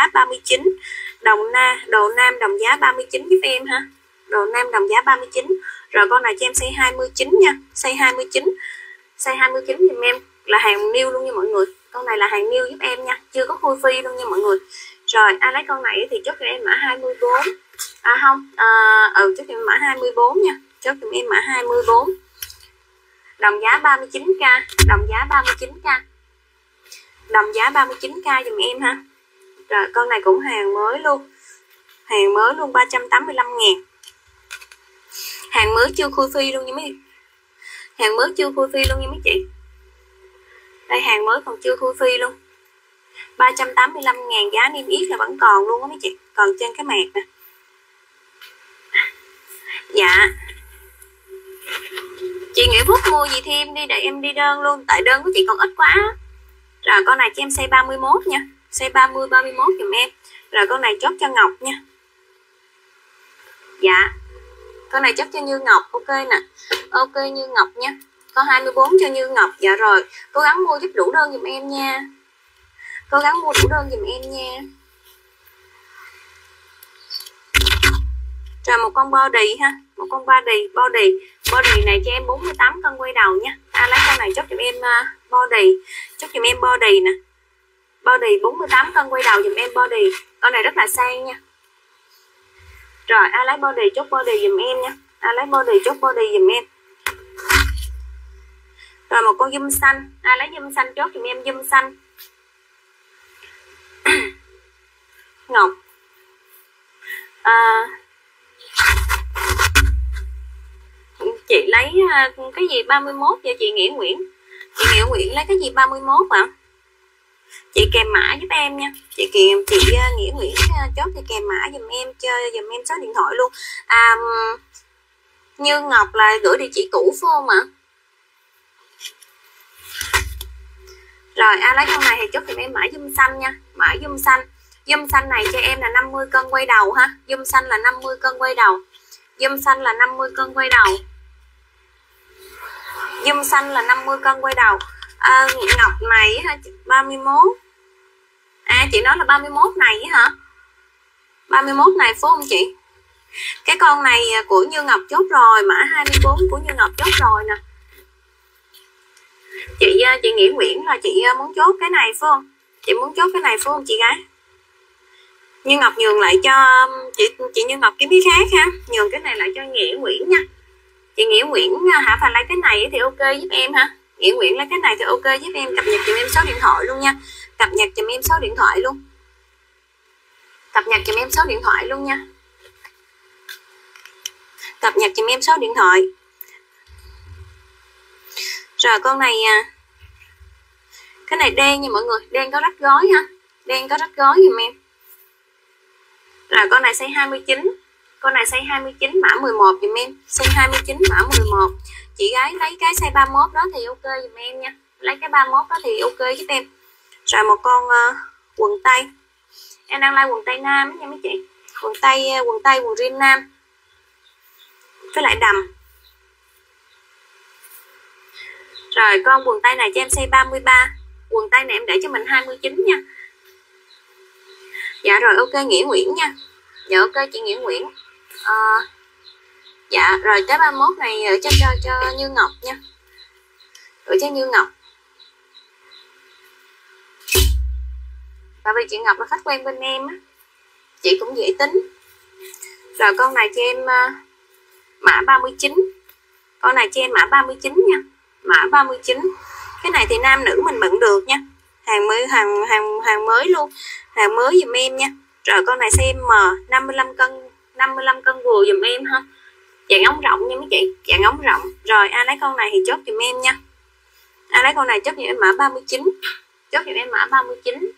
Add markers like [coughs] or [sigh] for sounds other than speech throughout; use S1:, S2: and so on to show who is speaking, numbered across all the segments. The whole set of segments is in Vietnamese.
S1: giá 39 đồng na đồ nam đồng giá 39 giúp em ha. Đồ nam đồng giá 39 rồi con này cho em xây 29 nha xây 29 xây 29 giùm em là hàng new luôn nha mọi người. Con này là hàng new giúp em nha chưa có khui phi luôn nha mọi người. Rồi ai lấy con này thì chốt cho em mã 24 à không à, ừ chốt cho em mã 24 nha chốt cho em mã 24 đồng giá 39k đồng giá 39k đồng giá 39k dùm em ha rồi con này cũng hàng mới luôn. Hàng mới luôn 385 ngàn. Hàng mới chưa khui phi luôn nha mấy. Hàng mới chưa khui phi luôn nha mấy chị. Đây, hàng mới còn chưa khui phi luôn. 385 ngàn, giá niêm yết là vẫn còn luôn á mấy chị. Còn trên cái mạc nè. Dạ. Chị nghĩ Phúc mua gì thêm đi, để em đi đơn luôn. Tại đơn của chị còn ít quá. Rồi, con này cho em xây 31 nha size 30 31 giùm em. Rồi con này chốt cho Ngọc nha. Dạ. Con này chốt cho Như Ngọc ok nè. Ok Như Ngọc nha. Con 24 cho Như Ngọc. Dạ rồi. Cố gắng mua giúp đủ đơn giùm em nha. Cố gắng mua đủ đơn giùm em nha. Rồi một con body ha. Một con body body. Body này cho em 48 cân quay đầu nha. À, lấy con này chốt giùm em à, body. Chốt giùm em body nè body 48 cân quay đầu giùm em body. Con này rất là sang nha. Rồi ai lấy body chốt body giùm em nha. Ai lấy body chốt body giùm em. Rồi một con dâm xanh. Ai lấy dâm xanh chốt giùm em dâm xanh. [coughs] Ngọc. À, chị lấy à, cái gì 31 cho chị Nghĩa Nguyễn? Chị Nghĩa Nguyễn lấy cái gì 31 ạ? à? Chị kèm mã giúp em nha. Chị kèm chị à, Nghĩa Nguyễn à, chốt thì kèm mã dùm em chơi dùm em số điện thoại luôn. À, như Ngọc là gửi địa chỉ cũ phải không ạ? Rồi ai lấy con này thì chốt dùm em mã dùm xanh nha. Mã dùm xanh. Dùm xanh này cho em là 50 cân quay đầu ha. Dùm xanh là 50 cân quay đầu. Dùm xanh là 50 cân quay đầu. Dùm xanh là 50 cân quay đầu à, ngọc này ha 31 à chị nói là 31 này hả? 31 này phải không chị? Cái con này của Như Ngọc chốt rồi mã 24 của Như Ngọc chốt rồi nè. Chị à, chị Nghĩa Nguyễn là chị à, muốn chốt cái này phải không? Chị muốn chốt cái này phải không chị gái? Như Ngọc nhường lại cho um, chị chị Như Ngọc kiếm cái khác ha. Nhường cái này lại cho Nghĩa Nguyễn nha. Chị Nghĩa Nguyễn à, hả? Phải lấy cái này thì ok giúp em hả? Nghĩa Nguyễn lấy cái này thì ok, giúp em cập nhật cho em số điện thoại luôn nha. Cập nhật cho em số điện thoại luôn. Cập nhật cho em số điện thoại luôn nha. Cập nhật cho em số điện thoại. Rồi, con này à cái này đen nha mọi người, đen có rách gói ha đen có rách gói giùm em. Rồi, con này size 29 con này size 29 mã 11 dùm em. Size 29 mã 11 chị gái lấy cái size 31 đó thì ok dùm em nha. Lấy cái 31 đó thì ok giúp em. Rồi một con uh, quần tây. Em đang like quần tây nam nha mấy chị. Quần tây ờ, quần tây quần riêng nam. Với lại đầm. Rồi con quần tây này cho em size 33 quần tây này em để cho mình 29 nha. Dạ rồi ok nghĩa nguyễn nha. Dạ ok chị nghĩa nguyễn. À, dạ rồi cái 31 này gửi cho cho cho như ngọc nha. Gửi cho như ngọc. Tại vì chị ngọc là khách quen bên em á. Chị cũng dễ tính. Rồi con này cho em uh, mã 39 con này cho em mã 39 nha. Mã 39 cái này thì nam nữ mình bận được nha. Hàng mới hàng hàng hàng mới luôn. Hàng mới dùm em nha. Rồi con này xem M 55 cân 55 cân vừa dùm em ha dạng ống rộng nha mấy chị. Dạng ống rộng. Rồi ai lấy con này thì chốt dùm em nha. Ai lấy con này chốt dùm em mã 39 chốt dùm em mã 39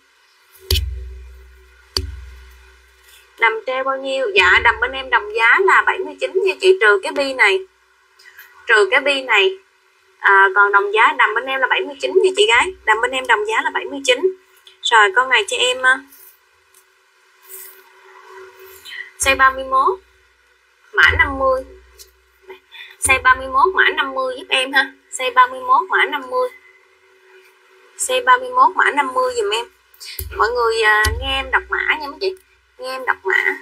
S1: đầm treo bao nhiêu? Dạ đầm bên em đồng giá là 79 nha chị. Trừ cái bi này. Trừ cái bi này. À, còn đồng giá đầm bên em là 79 nha chị gái. Đầm bên em đồng giá là 79 rồi con này cho em à. xây 31 mã 50 size 31 mã 50 giúp em ha. Size 31 mã 50 size 31 mã 50 dùm em. Mọi người à, nghe em đọc mã nha mọi chị. nghe em đọc mã.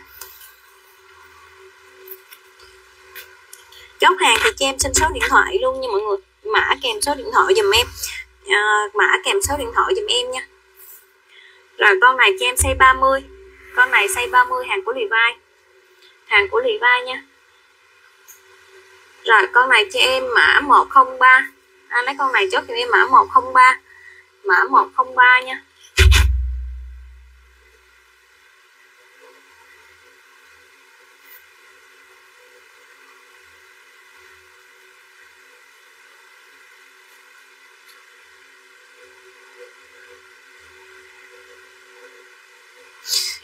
S1: Chốt hàng thì cho em xin số điện thoại luôn nha mọi người. Mã kèm số điện thoại dùm em. À, mã kèm số điện thoại dùm em nha. Rồi con này cho em size 30 con này size 30 hàng của Levi hàng của Levi nha rồi con này cho em mã 103 à, lấy con này chốt cho em mã 103 mã 103 nha.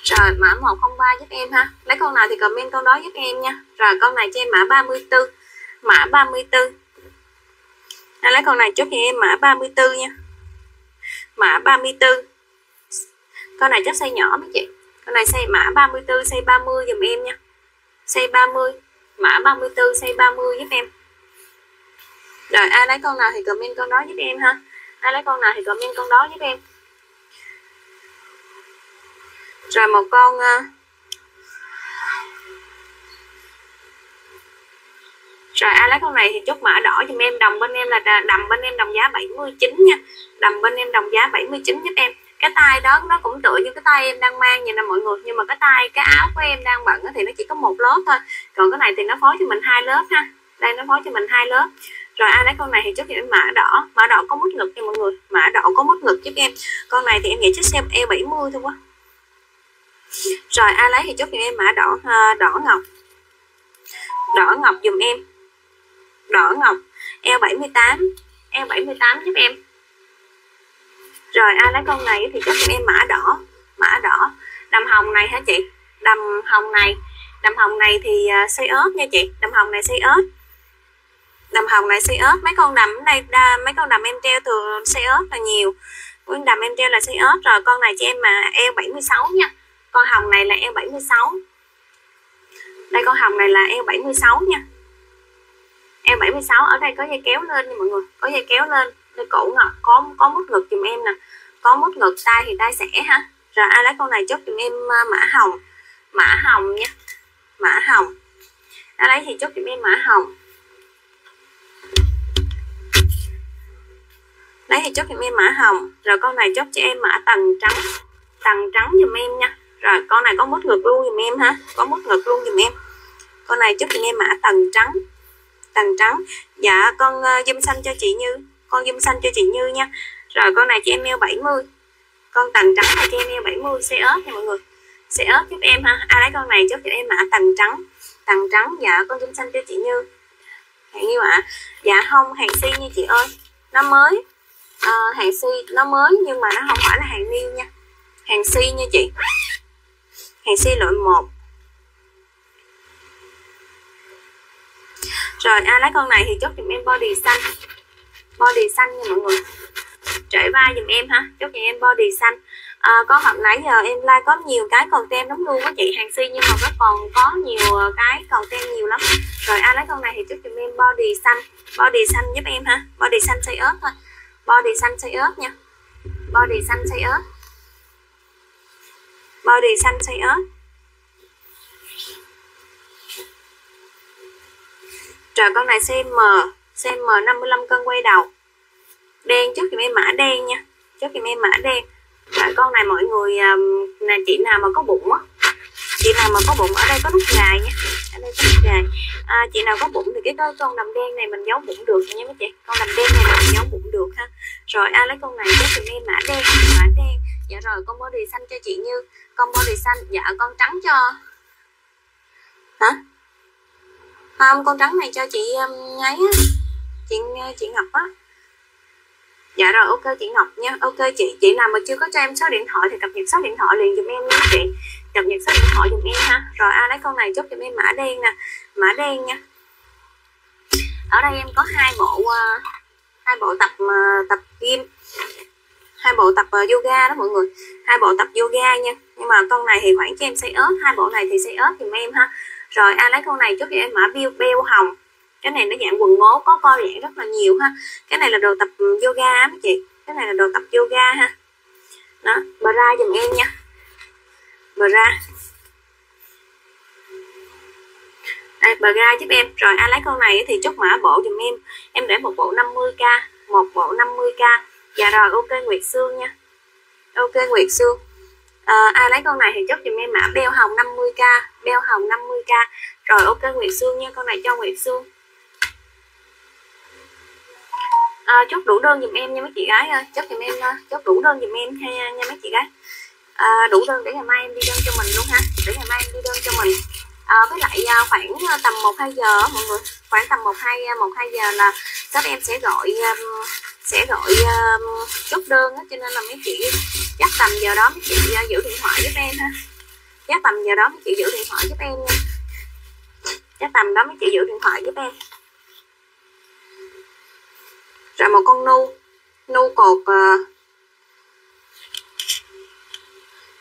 S1: Rồi mã 103 giúp em ha. Lấy con nào thì comment con đó giúp em nha. Rồi con này cho em mã 34 Mã 34 à, Lấy con này chốt cho em mã 34 nha. Mã 34 Con này chắc xây nhỏ mấy chị. Con này xây mã 34 xây 30 dùm em nha. Xây 30 Mã 34 xây 30 giúp em. Rồi ai lấy con nào thì comment con đó giúp em ha. Ai lấy con nào thì comment con đó giúp em. Rồi một con uh, rồi Alex lấy con này thì chốt mã đỏ giùm em, đồng bên em là đầm bên em đồng giá 79 nha. Đầm bên em đồng giá 79 giúp em. Cái tay đó nó cũng tựa như cái tay em đang mang vậy nè mọi người, nhưng mà cái tay, cái áo của em đang bận thì nó chỉ có một lớp thôi. Còn cái này thì nó phối cho mình hai lớp ha. Đây, nó phối cho mình hai lớp. Rồi ai lấy con này thì chốt em mã đỏ. Mã đỏ có mút ngực nha mọi người. Mã đỏ có mút ngực giúp em. Con này thì em nghĩ chắc xem e 70 thôi quá. Rồi ai lấy thì chốt cho em mã đỏ ờ, đỏ ngọc. Đỏ ngọc dùm em đỏ ngọc eo 78 eo 78 giúp em. Rồi ai lấy con này thì chắc em mã đỏ mã đỏ. Đầm hồng này hả chị? Đầm hồng này. Đầm hồng này thì à, xây ớt nha chị. Đầm hồng này xây ớt. Đầm hồng này xây ớt. Mấy con đầm này đa, mấy con đầm em treo thường xây ớt là nhiều. Con đầm em treo là xây ớt. Rồi con này cho em mà eo 76 nha. Con hồng này là eo 76 đây con hồng này là eo 76 nha em 76 ở đây có dây kéo lên nha mọi người, có dây kéo lên. Đây, cổ ngọc, có có mút ngực dùm em nè. Có mút ngực tay thì tay sẽ ha. Rồi, ai lấy con này chốt dùm em à, mã hồng. Mã hồng nha. Mã hồng. Ai lấy thì chốt dùm em mã hồng. Lấy thì chốt dùm em mã hồng. Rồi, con này chốt cho em mã tầng trắng. Tầng trắng dùm em nha. Rồi, con này có mút ngực luôn dùm em ha. Có mút ngực luôn dùm em. Con này chốt dùm em mã tầng trắng tầng trắng. Dạ con ờ, uh, dâm xanh cho chị như. Con dâm xanh cho chị như nha. Rồi con này cho em mail 70 con tầng trắng này cho em mail 70 xe ớt nha mọi người. Xe ớt giúp em ha. Ai lấy con này giúp cho em mã tầng trắng. Tầng trắng. Dạ con dâm xanh cho chị như. Hàng như ạ. À. dạ không hàng si như chị ơi. Nó mới. Ờ, uh, hàng si nó mới nhưng mà nó không phải là hàng new nha. Hàng si nha chị. Hàng si loại 1 rồi à, lấy con này thì chốt dùm em body xanh. Body xanh nha mọi người. Trễ vai dùm em ha chốt dùm em body xanh. À, có hôm nãy giờ em like có nhiều cái còn tem lắm luôn á chị hàng si nhưng mà nó còn có nhiều cái còn tem nhiều lắm. Rồi ai lấy con này thì chốt dùm em body xanh. Body xanh giúp em ha body xanh xay ớt thôi. Body xanh xay ớt nha. Body xanh xay ớt body xanh xay ớt trời con này cm cm 55 cân quay đầu. Đen chốt thì em mã đen nha chốt thì em mã đen. Rồi con này mọi người là chị nào mà có bụng á chị nào mà có bụng ở đây có nút gài nha ở đây có nút gài. À, chị nào có bụng thì cái con đầm đen này mình giấu bụng được nha mấy chị con đầm đen này mình giấu bụng được ha. Rồi ai lấy con này chốt thì em mã đen mã đen. Dạ rồi con body xanh cho chị như con body xanh dạ con trắng cho. Hả? Không con trắng này cho chị um, nháy á. Chị uh, chị ngọc á. Dạ rồi ok chị ngọc nha. Ok chị chị nào mà chưa có cho em số điện thoại thì cập nhật số điện thoại liền giùm em nha chị. Cập nhật số điện thoại giùm em ha. Rồi ai lấy con này chốt giùm em mã đen nè. Mã đen nha. Ở đây em có hai bộ uh, hai bộ tập uh, tập gym. Hai bộ tập uh, yoga đó mọi người. Hai bộ tập yoga nha. Nhưng mà con này thì khoảng cho em xây ớt. Hai bộ này thì xây ớt giùm em ha rồi, ai lấy con này trước thì em mã biêu beo hồng. Cái này nó dạng quần ngố, có co dạng rất là nhiều ha. Cái này là đồ tập yoga mấy chị. Cái này là đồ tập yoga ha. Đó, bra dùm em nha. Bra. Đây, bra giúp em. Rồi, ai lấy con này thì chốt mã bộ dùm em. Em để một bộ 50k một bộ 50k dạ rồi, ok nguyệt xương nha. Ok nguyệt xương à, ai lấy con này thì chốt dùm em mã beo hồng 50k beo hồng 50k rồi ok Nguyệt Sương nha con này cho Nguyệt Sương. À, chốt đủ đơn dùm em nha mấy chị gái chốt dùm em ờ, chốt đủ đơn dùm em nha, nha mấy chị gái. À, đủ đơn để ngày mai em đi đơn cho mình luôn ha. Để ngày mai em đi đơn cho mình à, với lại à, khoảng ờ, tầm một hai giờ mọi người. Khoảng tầm một hai một hai giờ là các em sẽ gọi um, sẽ gọi um, chốt đơn á cho nên là mấy chị chắc tầm giờ đó mấy chị uh, giữ điện thoại giúp em ha. Chắc tầm giờ đó mấy chị giữ điện thoại giúp em nha. Chắc tầm đó mấy chị giữ điện thoại giúp em. Rồi một con nu nu cột uh,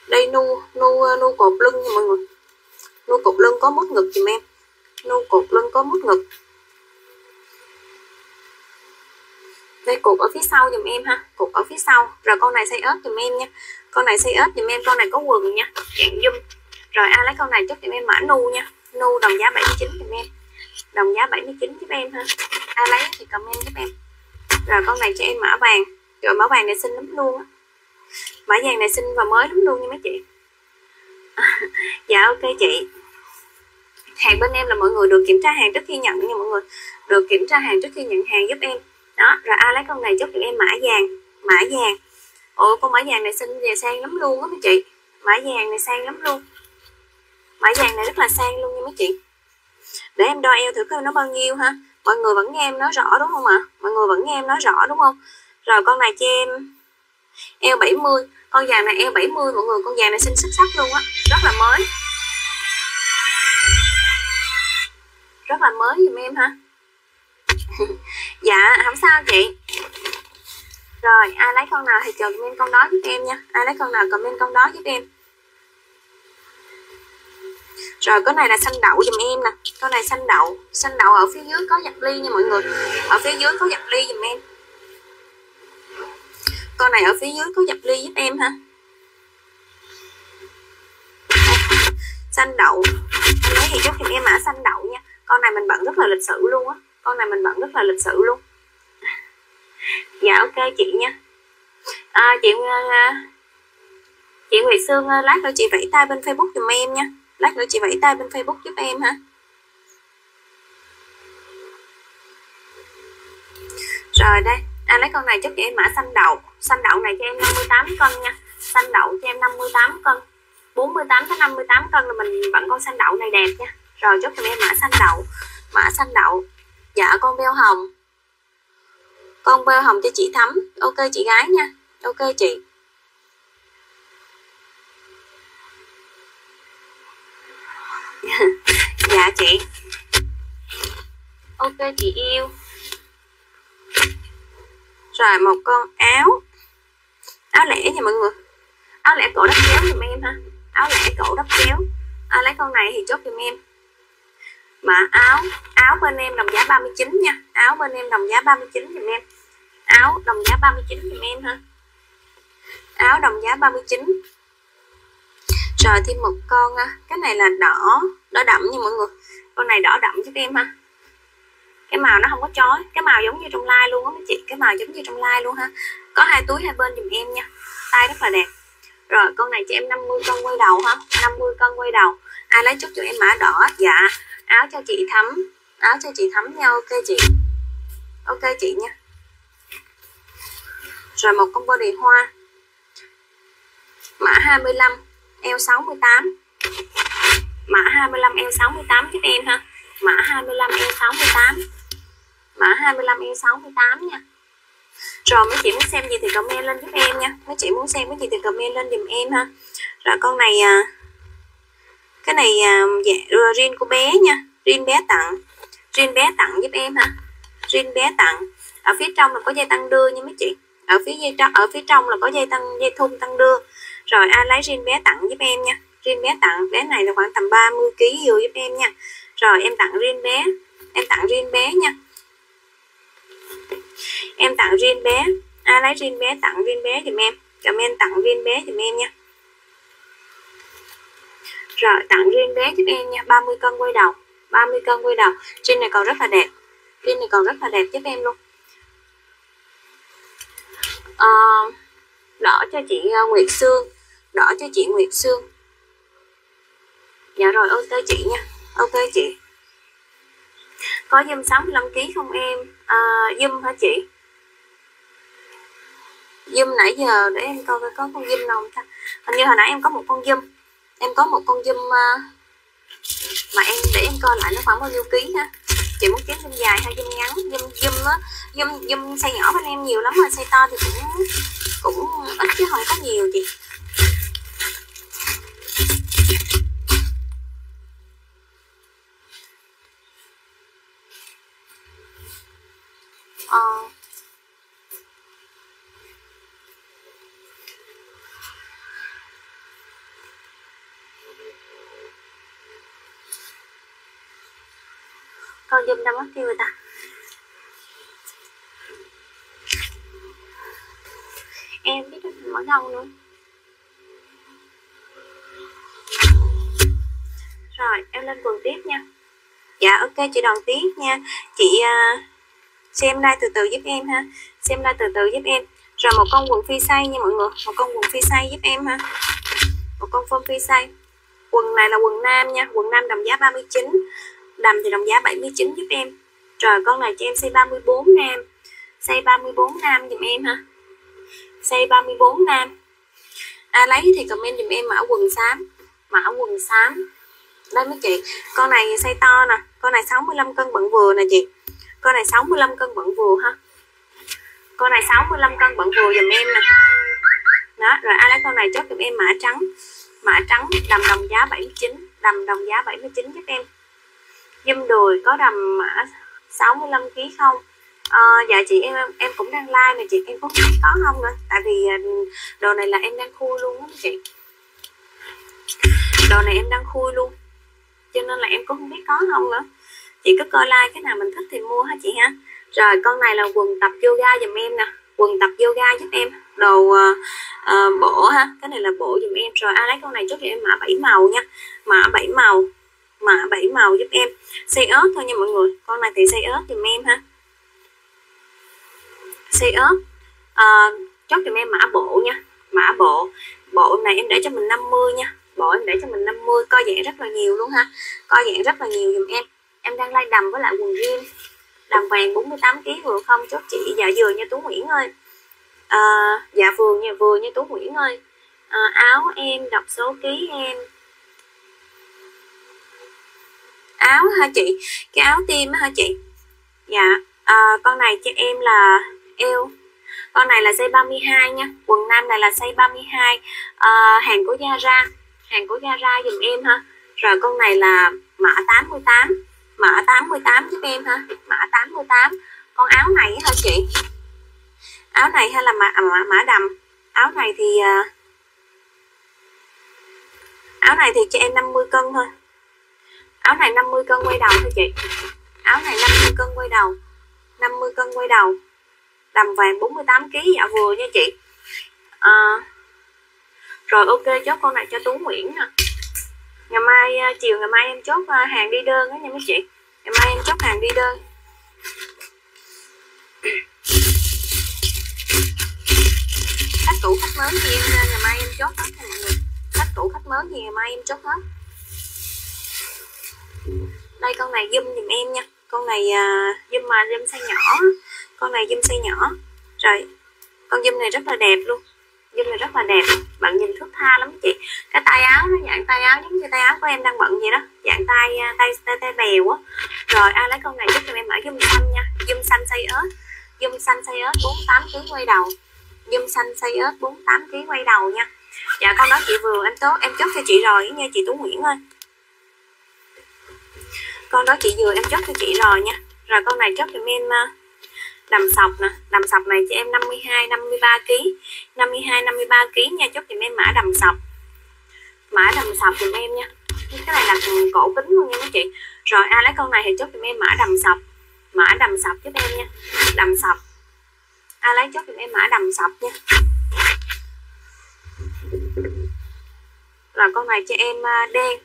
S1: đây nu nu nu cột lưng nha mọi người nu cột lưng có mút ngực dùm em. Nu cột lưng có mút ngực. Đây, cột ở phía sau dùm em ha. Cột ở phía sau. Rồi con này xây ớt dùm em nha. Con này xây ớt dùm em, con này có quần nha. Dạng zoom rồi ai lấy con này chút dùm em mã nu nha. Nu đồng giá 79 dùm em. Đồng giá 79 giúp em ha. Ai lấy thì comment giúp em. Rồi con này cho em mã vàng. Rồi mã vàng này xinh lắm luôn á. Mã vàng này xinh và mới lắm luôn nha mấy chị. [laughs] Dạ ok chị hàng bên em là mọi người được kiểm tra hàng trước khi nhận nha mọi người được kiểm tra hàng trước khi nhận hàng giúp em. Đó rồi ai lấy con này giúp em mã vàng mã vàng. Ồ, con mã vàng này xinh và sang lắm luôn á mấy chị. Mã vàng này sang lắm luôn. Mã vàng này rất là sang luôn nha mấy chị. Để em đo eo thử coi nó bao nhiêu ha. Mọi người vẫn nghe em nói rõ đúng không ạ? À? mọi người vẫn nghe em nói rõ đúng không? Rồi, con này cho em eo 70 con vàng này eo 70 mọi người, con vàng này xinh xuất sắc luôn á. Rất là mới. Rất là mới giùm em ha [laughs] dạ không sao chị. Rồi, ai lấy con nào thì chờ comment con đó giúp em nha. Ai lấy con nào comment con đó giúp em. Rồi, cái này là xanh đậu giùm em nè. Con này xanh đậu. Xanh đậu ở phía dưới có giặt ly nha mọi người. Ở phía dưới có giặt ly giùm em. Con này ở phía dưới có giặt ly giúp em ha xanh đậu. Anh lấy thì chốt giùm em mã xanh đậu nha con này mình bận rất là lịch sự luôn á. Con này mình bận rất là lịch sự luôn. [laughs] Dạ ok chị nha. À, chị à, à, chị Nguyệt Sương à, lát nữa chị vẫy tay bên Facebook giùm em nha. Lát nữa chị vẫy tay bên Facebook giúp em ha. Rồi đây. Anh lấy con này chắc cho em mã xanh đậu. Xanh đậu này cho em 58 cân nha. Xanh đậu cho em 58 cân. 48 tới 58 cân là mình vẫn con xanh đậu này đẹp nha rồi chốt cho em mã xanh đậu. Mã xanh đậu. Dạ con beo hồng. Con beo hồng cho chị thắm. Ok chị gái nha. Ok chị. [laughs] Dạ chị. Ok chị yêu. Rồi một con áo. Áo lẻ nha mọi người. Áo lẻ cổ đắp chéo giùm em ha. Áo lẻ cổ đắp chéo. À, lấy con này thì chốt giùm em mã áo áo bên em đồng giá 39 nha. Áo bên em đồng giá 39 dùm em. Áo đồng giá 39 dùm em ha. Áo đồng giá 39 rồi thêm một con cái này là đỏ đỏ đậm nha mọi người. Con này đỏ đậm giúp em ha. Cái màu nó không có chói. Cái màu giống như trong like luôn á mấy chị. Cái màu giống như trong like luôn ha. Có hai túi hai bên dùm em nha. Tay rất là đẹp. Rồi, con này cho em 50 cân quay đầu ha. 50 cân quay đầu. Ai lấy chút cho em mã đỏ? Dạ áo cho chị thấm. Áo cho chị thấm nha ok chị? Ok chị nha. Rồi một con body hoa. Mã 25 eo 68 mã 25 eo 68 giúp em ha. Mã 25 eo 68 mã 25 eo 68 nha. Rồi mấy chị muốn xem gì thì comment lên giúp em nha. Mấy chị muốn xem cái gì thì comment lên giùm em ha. Rồi con này à, cái này à, dạ rin của bé nha. Rin bé tặng. Rin bé tặng giúp em ha rin bé tặng. Ở phía trong là có dây tăng đưa nha mấy chị. Ở phía dây trong ở phía trong là có dây tăng dây thun tăng đưa. Rồi ai lấy rin bé tặng giúp em nha. Rin bé tặng bé này là khoảng tầm 30 kg vừa giúp em nha. Rồi em tặng rin bé. Em tặng rin bé nha. Em tặng rin bé. Ai lấy rin bé tặng rin bé giùm em. Comment tặng rin bé giùm em nha rồi tặng riêng bé giúp em nha 30 cân quay đầu 30 cân quay đầu. Trên này còn rất là đẹp trên này còn rất là đẹp giúp em luôn. À, đỏ cho chị ờ, Nguyệt Sương đỏ cho chị Nguyệt Sương. Dạ rồi ok chị nha ok chị. Có dâm 65 kg không em? Ờ, à, dâm hả chị? Dâm nãy giờ để em coi có con dâm nào không ta? Hình như hồi nãy em có một con dâm em có một con dâm ờ, mà em để em coi lại nó khoảng bao nhiêu ký ha chị muốn kiếm dâm dài hay dâm ngắn? Dâm dâm á dâm dâm size nhỏ bên em nhiều lắm mà, size to thì cũng cũng ít chứ không có nhiều chị. Chị đoàn tí nha. Chị uh, xem like từ từ giúp em ha. Xem like từ từ giúp em. Rồi một con quần phi size nha mọi người. Một con quần phi size giúp em ha. Một con phong phi size quần này là quần nam nha. Quần nam đồng giá 39 đầm thì đồng giá 79 giúp em. Rồi con này cho em size 34 nam. Size 34 nam giùm em ha. Size 34 nam. À, lấy thì comment giùm em mã quần xám. Mã quần xám đây mấy chị con này size to nè. Con này 65 cân bận vừa nè chị. Con này 65 cân bận vừa ha. Con này 65 cân bận vừa dùm em nè. Đó rồi ai lấy con này chốt dùm em mã trắng. Mã trắng đầm đồng giá 79 đầm đồng giá 79 giúp em. Dâm đùi có đầm mã 65 kg không? À, dạ chị em em cũng đang like này chị. Em có có không nữa? Tại vì à, đồ này là em đang khui luôn đó chị. Đồ này em đang khui luôn cho nên là em cũng không biết có không nữa. Chị cứ coi like cái nào mình thích thì mua hả chị ha? Rồi con này là quần tập yoga giùm em nè. Quần tập yoga giúp em. Đồ uh, uh, bộ ha cái này là bộ giùm em. Rồi ai lấy con này chốt cho em mã bảy màu nha. Mã bảy màu. Mã bảy màu giúp em. Xây ớt thôi nha mọi người. Con này thì xây ớt giùm em ha. Xây ớt. Uh, chốt giùm em mã bộ nha. Mã bộ. Bộ này em để cho mình 50 nha bộ em để cho mình 50 co giãn rất là nhiều luôn ha. Co giãn rất là nhiều dùm em. Em đang lay đầm với lại quần jean. Đầm vàng 48 kg vừa không chốt chị dạ vừa nha Tú Nguyễn ơi. À, dạ vừa nha vừa nha Tú Nguyễn ơi. À, áo em đọc số ký em. Áo ha chị? Cái áo tim hả chị? Dạ à, con này cho em là eo. Con này là size 32 nha. Quần nam này là size 32 à, hàng của Zara hàng của Zara dùm em ha. Rồi con này là mã 88 mã 88 giúp em ha. Mã 88 con áo này hả chị? Áo này hay là mã à, mã, mã đầm? Áo này thì à, áo này thì cho em 50 cân thôi. Áo này 50 cân quay đầu thôi chị. Áo này 50 cân quay đầu. 50 cân quay đầu. Đầm vàng 48 kg dạ vừa nha chị. À, rồi ok chốt con này cho Tú Nguyễn nè. Ngày mai à, chiều ngày mai em chốt à, hàng đi đơn đó nha mấy chị. Ngày mai em chốt hàng đi đơn. Khách cũ khách mới thì em à, ngày mai em chốt hết mọi người. Khách cũ khách mới thì ngày mai em chốt hết. Đây con này zoom giùm em nha. Con này uh, zoom mà zoom size nhỏ. Con này zoom size nhỏ. Rồi con zoom này rất là đẹp luôn dung này rất là đẹp. Bạn nhìn thước tha lắm chị. Cái tay áo nó dạng tay áo giống như tay áo của em đang bận vậy đó. Dạng tay à, tay tay, tay bèo á. Rồi ai lấy con này giúp cho em mở zoom xanh nha. Zoom xanh xay ớt. Zoom xanh xay ớt 48 kg quay đầu. Zoom xanh xay ớt 48 kg quay đầu nha. Dạ con đó chị vừa em tốt em chốt cho chị rồi nha chị Tú Nguyễn ơi. Con đó chị vừa em chốt cho chị rồi nha. Rồi con này chốt cho em à, đầm sọc nè đầm sọc này cho em 52 53 kg 52 53 kg nha, chốt thì em mã đầm sọc. Mã đầm sọc giùm em nha. Cái này là cổ kính luôn nha mấy chị. Rồi ai lấy con này thì chốt thì em mã đầm sọc. Mã đầm sọc giúp em nha. Đầm sọc. Ai lấy chốt thì em mã đầm sọc nha. Rồi, con này cho em à, đen.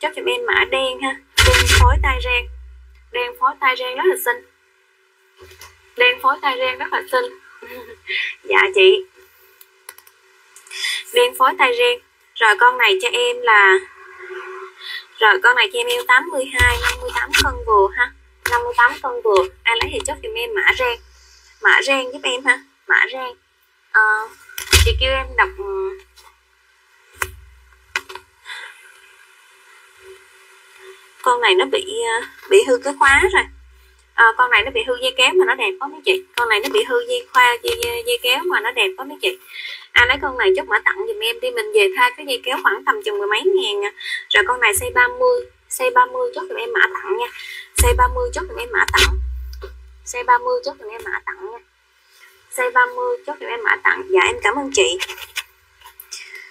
S1: Chốt cho em mã đen ha. Đen phối tay ren đen phối tay ren rất là xinh đen phối tai ren rất là xinh. [laughs] Dạ chị. Đen phối tai ren rồi con này cho em là rồi con này cho em eo 82 58 cân vừa ha. 58 cân vừa. Ai lấy thì chốt giùm em mã ren mã ren giúp em ha. Mã ren à, ờ, chị kêu em đọc ừ. con này nó bị ờ, bị hư cái khóa rồi à, con này nó bị hư dây kéo mà nó đẹp có mấy chị. Con này nó bị hư dây khoa dây, dây, dây kéo mà nó đẹp có mấy chị. À, Ai lấy con này chút mã tặng giùm em đi. Mình về thay cái dây kéo khoảng tầm chừng mười mấy ngàn à. rồi con này xây 30 xây 30 chốt giùm em mã tặng nha. Xây 30 chốt giùm em mã tặng. Xây 30 chốt giùm em mã tặng nha. Xây 30 chốt giùm em mã tặng. Dạ em cảm ơn chị.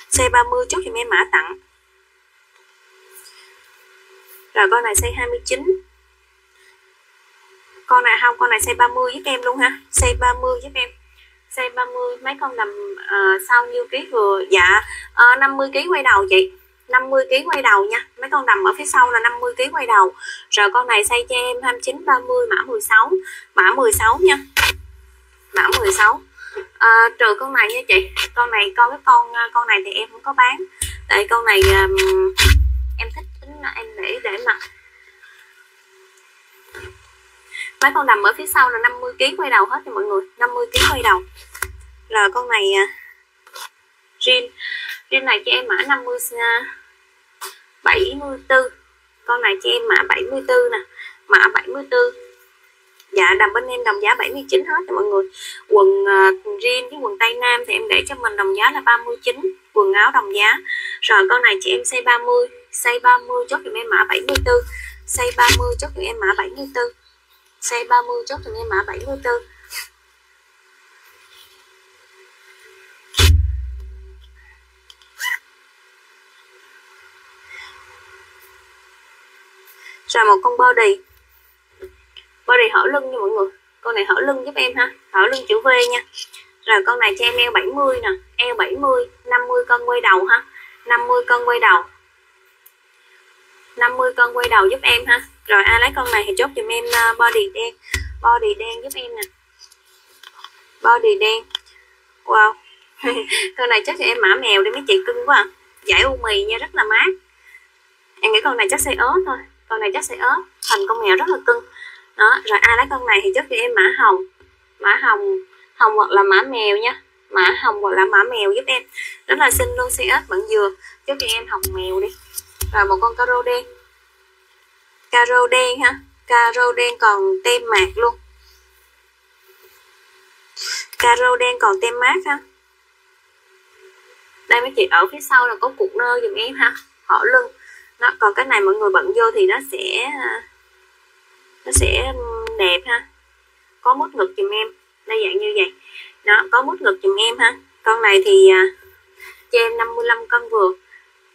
S1: Xây 30 chốt giùm em mã tặng. Rồi con này xây 29 con này không con này xây 30 giúp em luôn ha. Xây 30 giúp em. Xây 30 mấy con nằm uh, ờ, sau nhiêu ký vừa? Dạ ờ, uh, 50 ký quay đầu chị. 50 kg quay đầu nha. Mấy con nằm ở phía sau là 50 kg quay đầu. Rồi con này xây cho em 29 30 mã 16 mã 16 nha. Mã 16 à, ờ, trừ con này nha chị. Con này con cái con con này thì em không có bán. Tại con này um, em thích tính em để để mặc mấy con nằm ở phía sau là 50 kg quay đầu hết nha mọi người 50 kg quay đầu. Là con này à, jean jean này cho em mã 50 74 à, con này cho em mã 74 nè mã 74 dạ đầm bên em đồng giá 79 hết cho mọi người. Quần à, uh, jean với quần tây nam thì em để cho mình đồng giá là 39 quần áo đồng giá. Rồi con này chị em xây 30 xây 30 chốt cho em mã 74 xây 30 chốt cho em mã 74 xây 30 chốt cho em mã 74 rồi một con body. Body hở lưng nha mọi người. Con này hở lưng giúp em ha. Hở lưng chữ V nha. Rồi con này cho em eo 70 nè. Eo 70 50 cân quay đầu ha. 50 cân quay đầu. 50 cân quay đầu giúp em ha rồi, ai lấy con này thì chốt giùm em à, body đen. Body đen giúp em nè. Body đen. Wow. [laughs] Con này chắc cho em mã mèo đi mấy chị cưng quá à. giải u mì nha, rất là mát. Em nghĩ con này chắc xây ớt thôi. Con này chắc sẽ ớt. Thành con mèo rất là cưng. Đó, rồi ai lấy con này thì chốt cho em mã hồng. Mã hồng hồng hoặc là mã mèo nha. Mã hồng hoặc là mã mèo giúp em. Rất là xinh luôn xe ớt vẫn dừa chốt cho em hồng mèo đi. Rồi, một con caro đen caro đen ha. Caro đen còn tem mạc luôn. Caro đen còn tem mát ha. Đây mấy chị ở phía sau là có cục nơ dùm em ha. Họ lưng. Nó, còn cái này mọi người bận vô thì nó sẽ nó sẽ đẹp ha. Có mút ngực dùm em. Đây dạng như vậy. Nó có mút ngực dùm em ha. Con này thì cho em 55 cân vừa.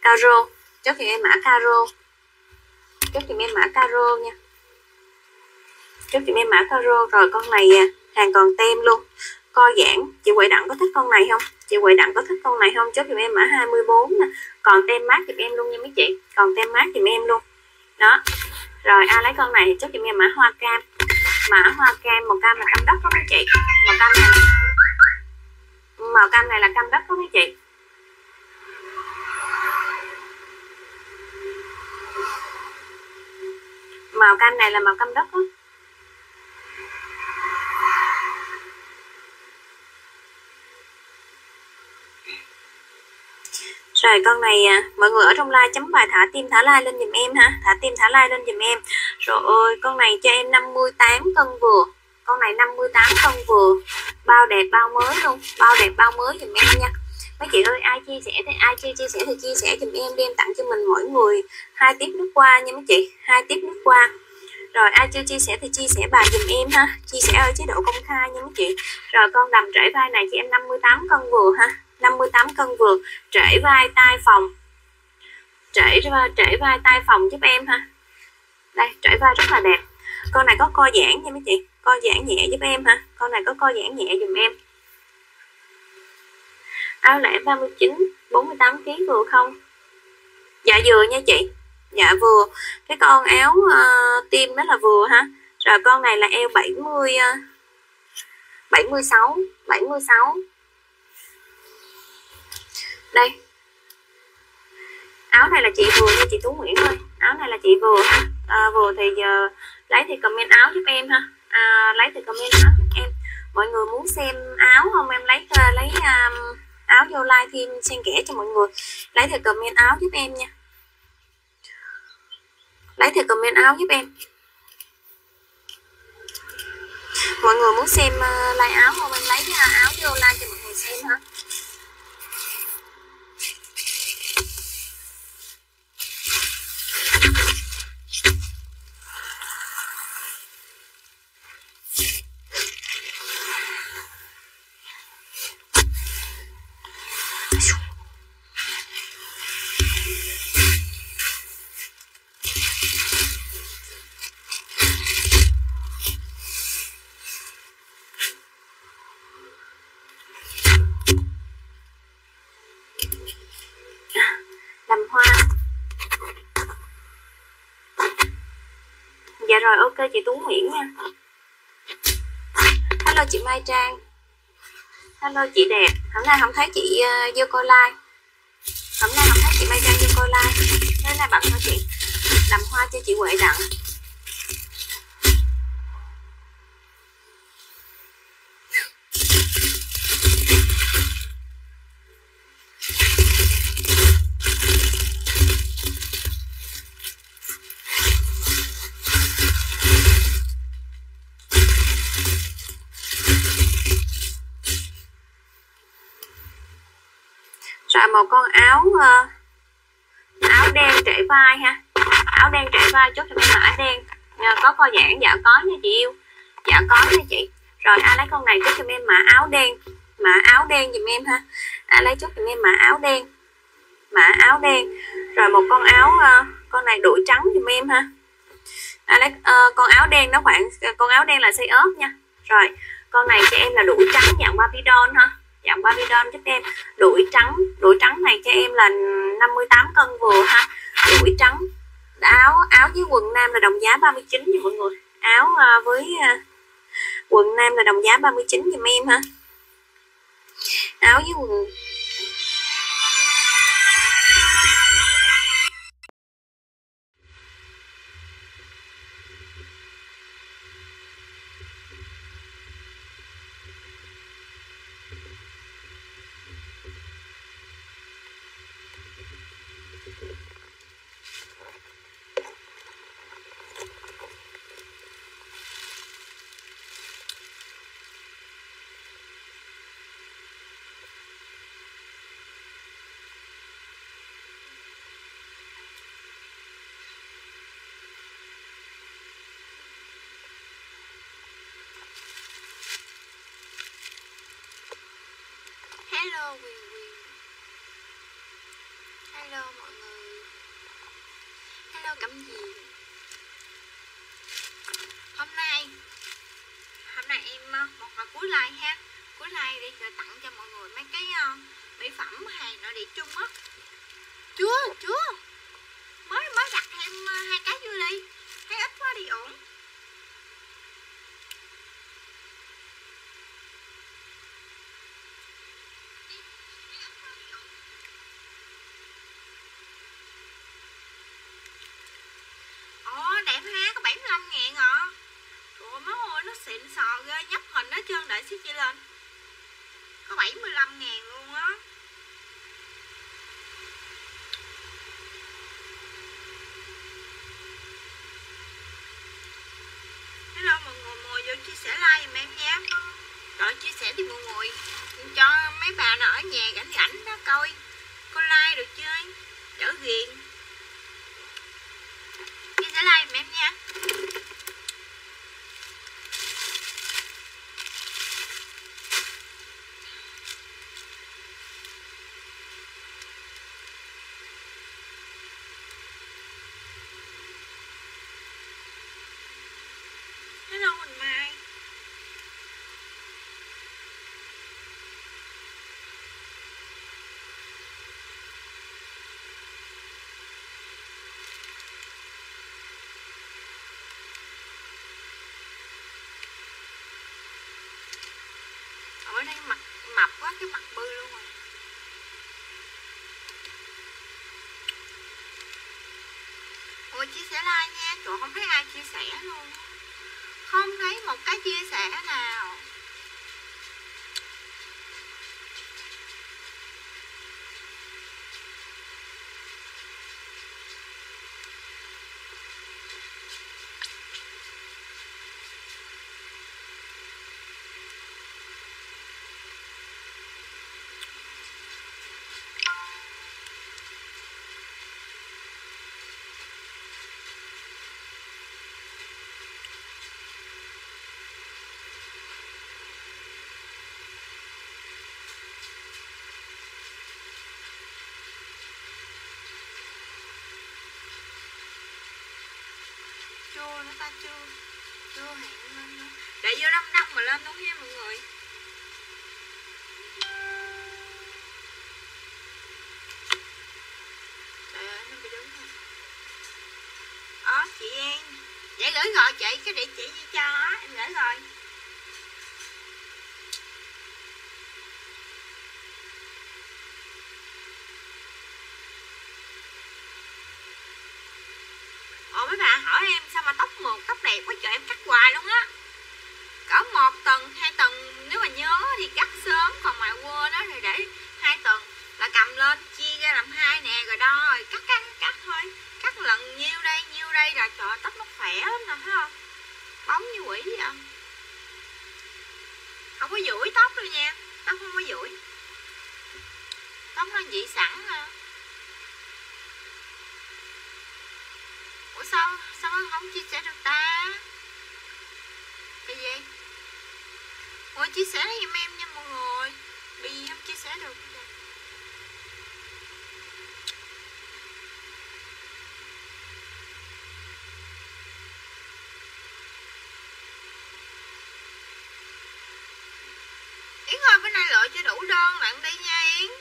S1: Caro chốt thì em mã caro chốt chị em mã caro nha. Chốt chị em mã caro rồi con này à, hàng còn tem luôn. Co giãn chị quậy đặng có thích con này không? Chị quậy đặng có thích con này không? Chốt chị em mã 24 nè. Còn tem mát giùm em luôn nha mấy chị. Còn tem mát giùm em luôn. Đó. Rồi, ai lấy con này thì chốt giùm em mã hoa cam. Mã hoa cam, màu cam là cam đất đó mấy chị? Màu cam này màu cam này là cam đất đó mấy chị? Màu cam này là màu cam đất đó Rồi, con này à, mọi người ở trong like chấm bài thả tim thả like lên giùm em ha Thả tim thả like lên giùm em. Rồi ơi con này cho em 58 cân vừa. Con này 58 cân vừa. Bao đẹp, bao mới luôn. Bao đẹp, bao mới giùm em nha mấy chị ơi, ai chia sẻ thì ai chưa chia sẻ thì chia sẻ giùm em, đem tặng cho mình mỗi người hai tiếp nước qua nha mấy chị, hai tiếp nước qua rồi, ai chưa chia sẻ thì chia sẻ bài giùm em ha. Chia sẻ ở chế độ công khai nha mấy chị. Rồi, con đầm trễ vai này chị em 58 cân vừa ha. 58 cân vừa trễ vai tay phòng. Trễ trễ vai tay phòng giúp em ha. Đây trễ vai rất là đẹp. Con này có co giãn nha mấy chị, co giãn nhẹ giúp em ha. Con này có co giãn nhẹ dùm em áo lẻ 39 48 kg vừa không? Dạ vừa nha chị. Dạ vừa. Cái con áo uh, tim đó là vừa ha. Rồi con này là eo 70 uh, 76 76 đây. Áo này là chị vừa nha chị Tú Nguyễn ơi. Áo này là chị vừa. Ha à, vừa thì giờ lấy thì comment áo giúp em ha. À, lấy thì comment áo giúp em. Mọi người muốn xem áo không? Em lấy uh, lấy uh, áo vô like thêm xen kẽ cho mọi người. Lấy thì comment áo giúp em nha. Lấy thì comment áo giúp em. Mọi người muốn xem ờ, uh, like áo không em lấy cái áo vô like cho mọi người xem dạ rồi ok chị Tú Nguyễn nha. Hello chị Mai Trang. Hello chị đẹp. Hôm nay không thấy chị uh, vô coi like Hôm nay không thấy chị Mai Trang vô coi like thế là bạn thôi chị. Làm hoa cho chị Huệ Đặng. Con áo uh, áo đen trễ vai ha. Áo đen trễ vai chốt cho em mã đen. Uh, có co giãn dạ có nha chị yêu. Dạ có nha chị. Rồi ai lấy con này chốt cho em mã áo đen. Mã áo đen giùm em ha. Ai lấy chốt cho em mã áo đen. Mã áo đen. Rồi một con áo uh, con này đuổi trắng giùm em ha. Ai lấy uh, con áo đen nó khoảng con áo đen là size ớt nha. Rồi con này cho em là đuổi trắng dạng Barbie ha dạng babydon giúp em. Đuổi trắng đuổi trắng này cho em là 58 cân vừa ha. Đuổi trắng, áo áo với quần nam là đồng giá 39 nha mọi người. Áo à, với à, quần nam là đồng giá 39 giùm em ha. Áo với quần
S2: Hello Quyền Quyền Hello mọi người Hello Cẩm Diền Hôm nay Hôm nay em ờ, một hồi cuối like ha Cuối like đi rồi tặng cho mọi người mấy cái uh, mỹ phẩm hàng nội địa chung á Chưa, chưa Mới mới đặt thêm uh, hai cái vô đi Thấy ít quá đi ổn lại ship chị nha? Trời không thấy ai chia sẻ luôn. Không thấy một cái chia sẻ nào. Chưa chưa hẹn lên luôn để vô đông đông mà lên luôn nha mọi người trời ơi nó bị đứng rồi đó chị An vậy gửi gọi chị cái địa chỉ gì cho á em gửi rồi Ồ mấy bạn hỏi em sao mà tóc này tóc quá trời em cắt hoài luôn á Cỡ một tuần, hai tuần nếu mà nhớ thì cắt sớm Còn mà quên đó thì để hai tuần là cầm lên chia ra làm hai nè rồi đo rồi cắt cắt cắt thôi Cắt lần nhiêu đây nhiêu đây rồi trời ơi, tóc nó khỏe lắm nè thấy không Bóng như quỷ vậy Không có duỗi tóc đâu nha Tóc không có duỗi Tóc nó dị sẵn à. Ủa sao sao nó không chia sẻ được ta Cái gì Ủa chia sẻ giùm em nha mọi người Bị gì không chia sẻ được Yến ơi bữa nay lựa cho đủ đơn bạn đi nha Yến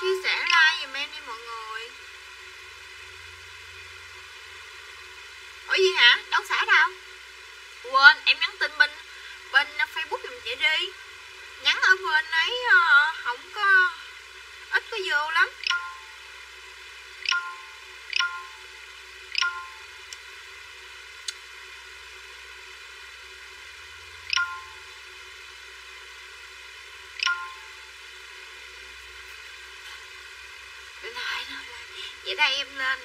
S2: chia sẻ like giùm em đi mọi người Ủa gì hả? Đâu xả đâu? Quên, em nhắn tin bên bên Facebook giùm chị đi Nhắn ở bên ấy ờ, không có ít có vô lắm Điện thoại đâu ra Vậy đây em lên.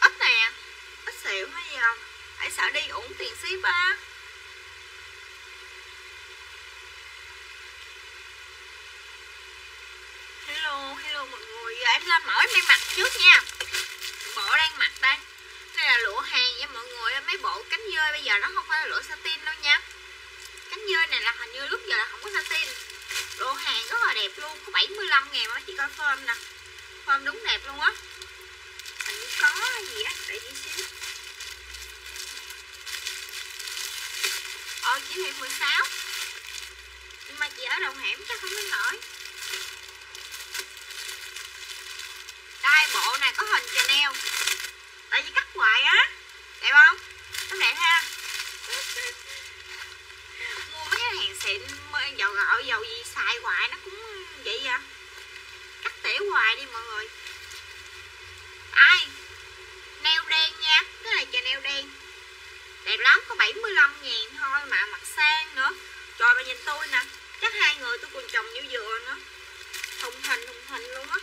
S2: Ít nè Ít xỉu hay gì không? Hãy sợ đi uổng tiền ship á Hello, hello mọi người Giờ em lên mở em đang mặc trước nha Bộ đang mặc đây đây là lụa hàng nha mọi người mấy bộ cánh dơi bây giờ nó không phải là lụa satin đâu nha cánh dơi này là hình như lúc giờ là không có satin lụa hàng rất là đẹp luôn có 75 ngàn mà chị coi form nè form đúng đẹp luôn á hình như có gì á để chị xíu ờ chỉ 16 nhưng mà chị ở đầu hẻm chắc không đến nổi. Đây, bộ này có hình Chanel. Tại vì cắt hoài á. Đẹp không? Nó đẹp ha. [laughs] Mua mấy cái hàng xịn dầu gạo dầu gì xài hoài nó cũng vậy à. Cắt tỉa hoài đi mọi người. Ai? Neo đen nha. Cái này chà neo đen đẹp lắm có 75 ngàn thôi mà mặt sang nữa. Trời mà nhìn tôi nè, chắc hai người tôi còn trồng như dừa nữa. Thùng hình thùng hình luôn á.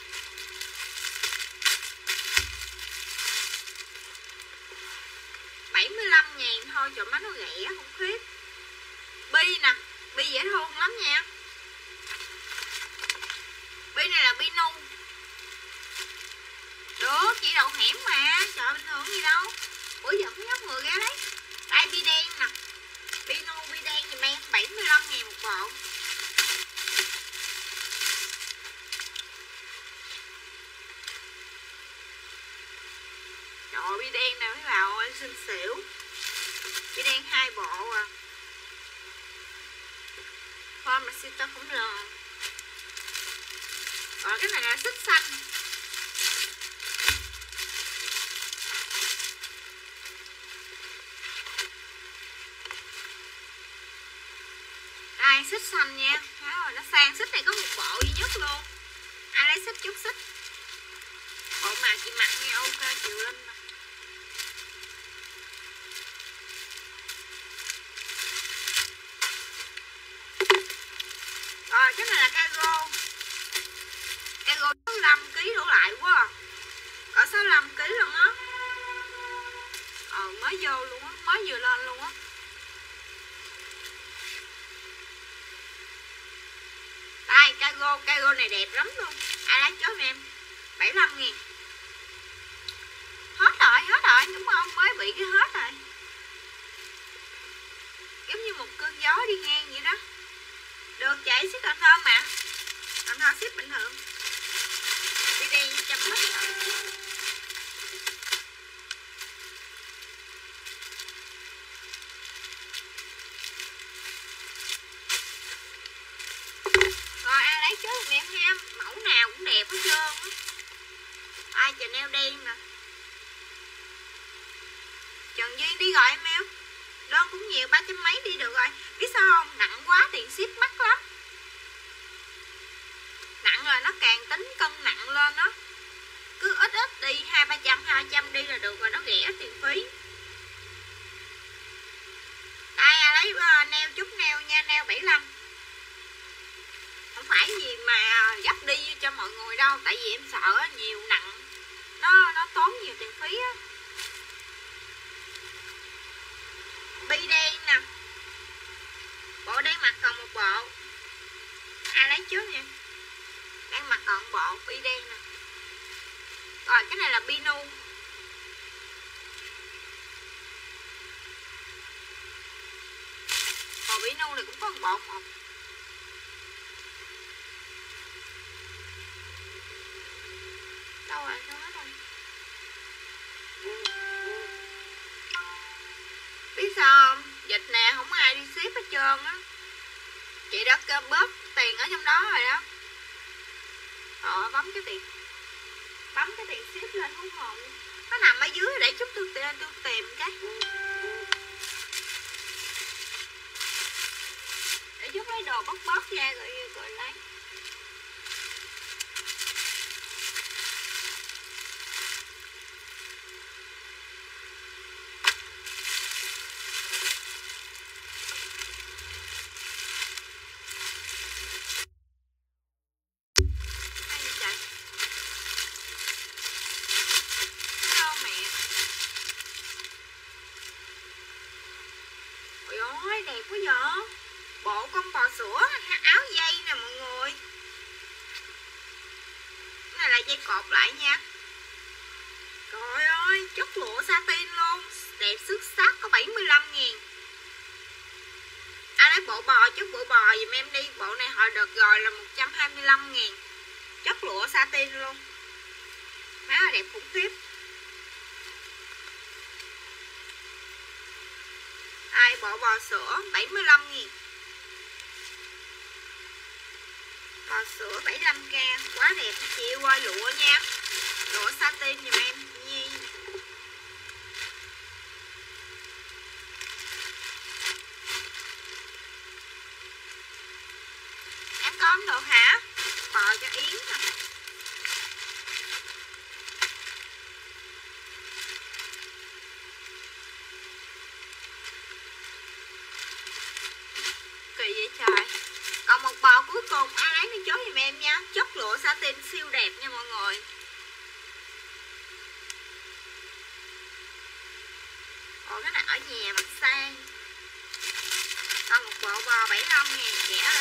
S2: 75 ngàn thôi, trời, má nó rẻ, không khiếp Bi nè, Bi dễ thương lắm nha. Bi này là bi nu. Được chỉ đậu hẻm mà, Trời, bình thường gì đâu. Bữa giờ có nhóc người ra đấy Đây bi đen nè Bi nu bi đen thì em 75 ngàn Trời bi đen nè mấy bà ơi, xinh xỉu. Bi đen hai bộ à. Form là sister khổng lồ Còn cái này là xích xanh. xanh nha. Thấy rồi nó sang xích này có một bộ duy nhất luôn. Ai lấy xích chút xích? Bộ mà chị mặc nghe ok chịu lên sao không? Dịch nè, không ai đi ship hết trơn á. Chị đã cơ bóp tiền ở trong đó rồi đó. Ờ bấm cái tiền, bấm cái tiền ship lên không hồn. Nó nằm ở dưới để chút tôi tìm tôi tìm cái. Để chút lấy đồ bóc bóc ra rồi rồi tiên luôn. Má đẹp khủng khiếp. Ai bỏ bò sữa? 75 nghìn. Bò sữa 75k quá đẹp, chị qua ơi lụa nha. Lụa satin giùm em. amazing.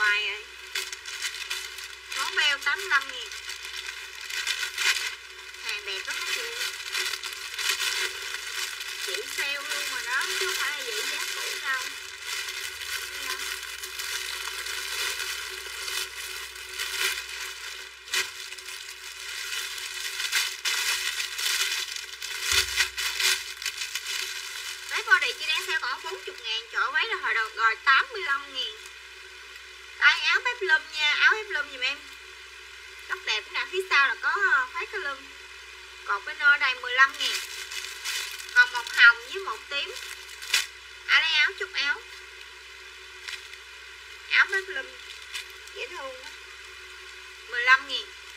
S2: quay ấy. Món beo 85 nghìn. 你。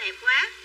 S2: đẹp quá.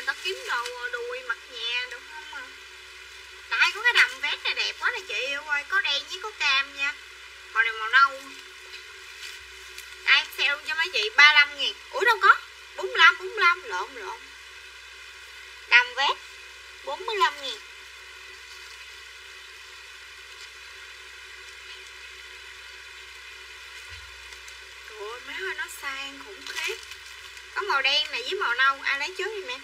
S2: giờ tao kiếm đồ đùi mặt nhà đúng không à? Tại có cái đầm vest này đẹp quá nè chị yêu ơi có đen với có cam nha. Màu này màu nâu. Đây sale cho mấy chị 35 nghìn, ủa đâu có? 45 45 lộn lộn. Đầm vest 45 ngàn Trời ơi, má ơi, nó sang khủng khiếp. Có màu đen này với màu nâu, ai lấy trước đi mẹ?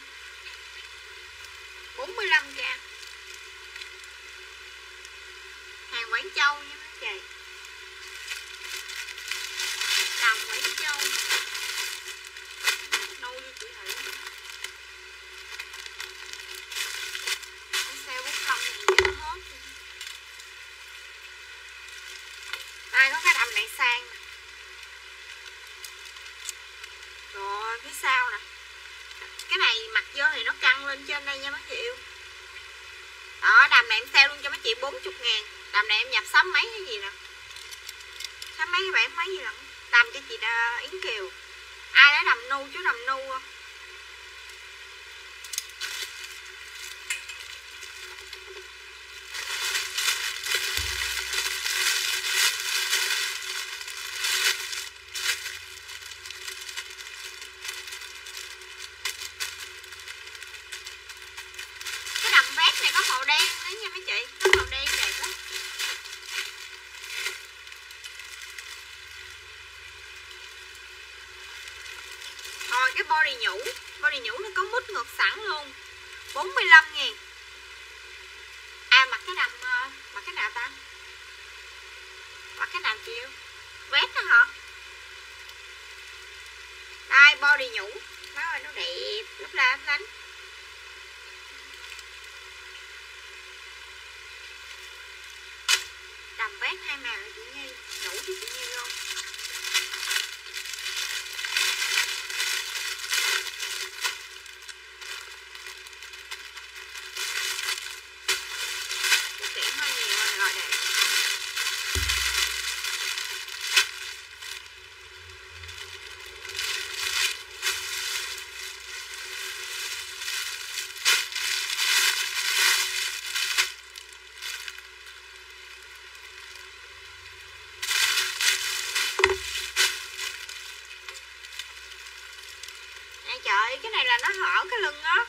S2: 45 gram hàng Quảng Châu nha mấy chị sẵn luôn 45 trời cái này là nó hở cái lưng á.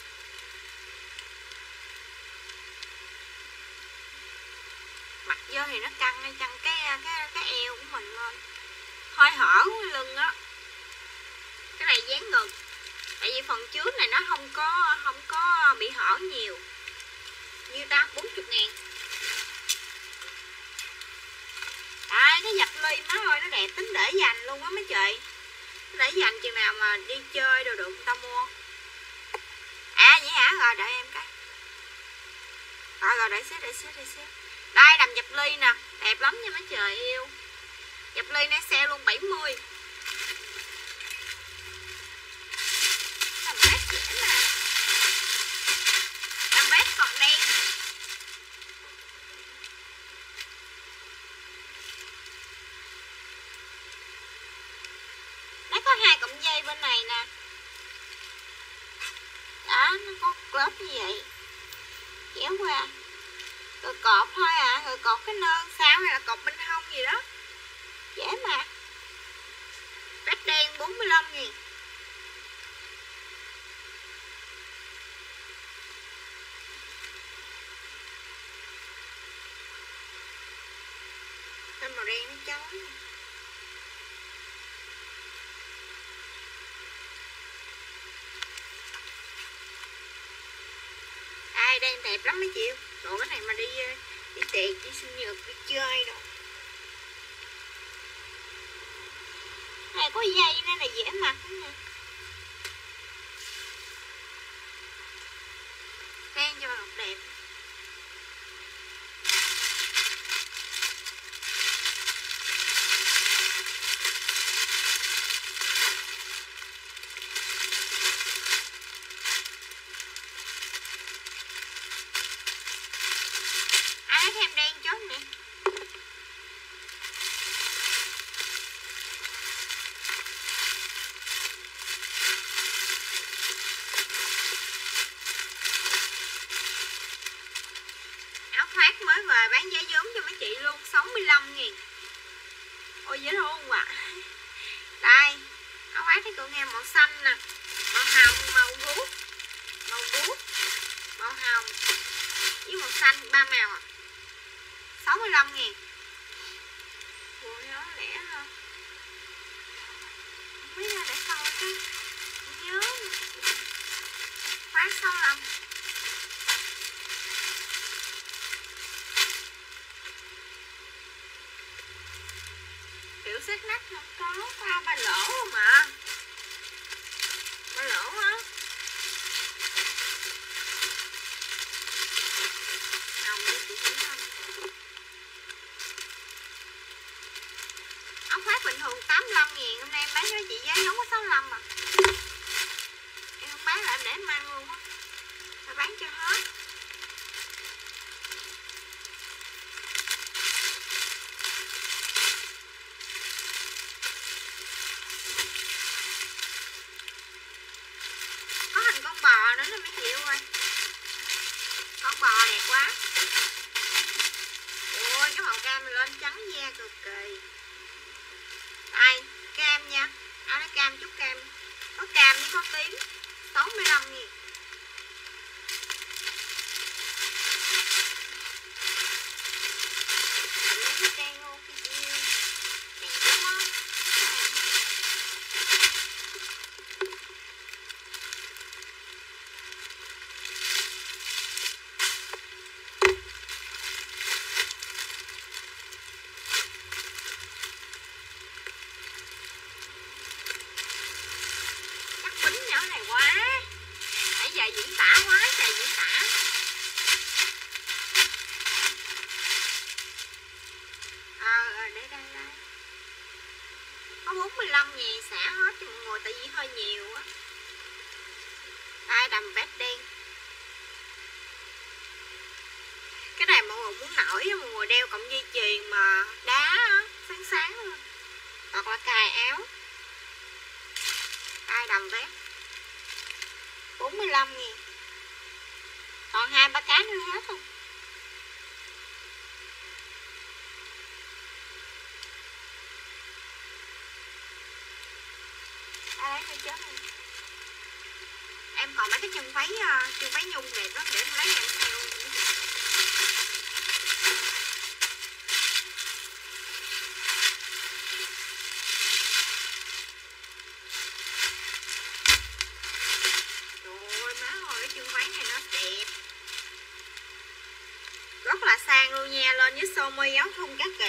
S2: để xíu để xíu đây, đầm dập ly nè. Đẹp lắm nha mấy trời, yêu. Dập ly nay xe luôn 70 cứ cọp thôi à người cọp cái nơ sao hay là cọp bên hông gì đó. Dễ mà. Rách đen 45 nghìn màu đen nó chói tệ chứ sinh nhật đi chơi đâu. Này có dây nên là dễ mặc lắm nè được cọng dây chuyền mà đá sáng sáng hoặc là cài áo. Ai đầm vét 45 nghìn. Còn hai ba cái nữa hết không em còn mấy cái chân váy à, chân váy nhung đẹp lắm, để em lấy em Romeo không các kỹ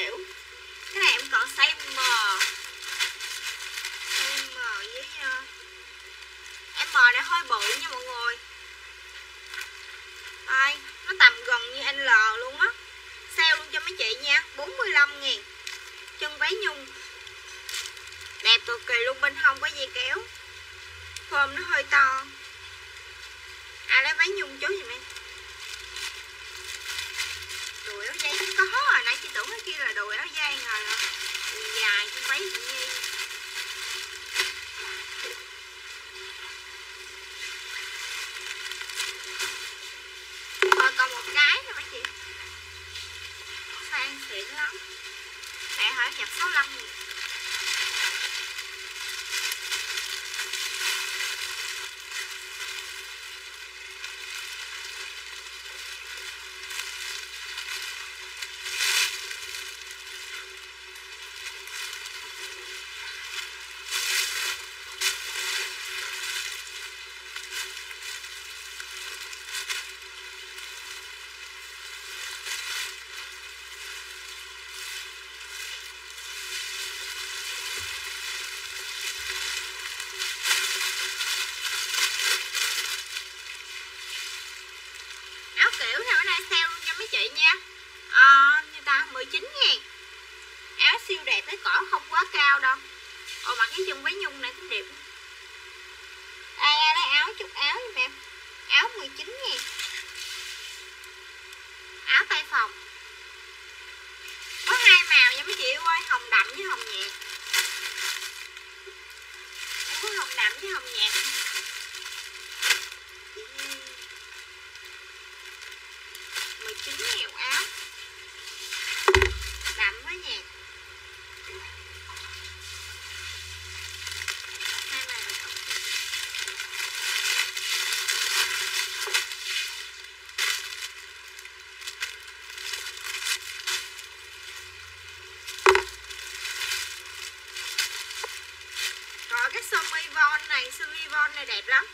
S2: con này siêu von này đẹp lắm.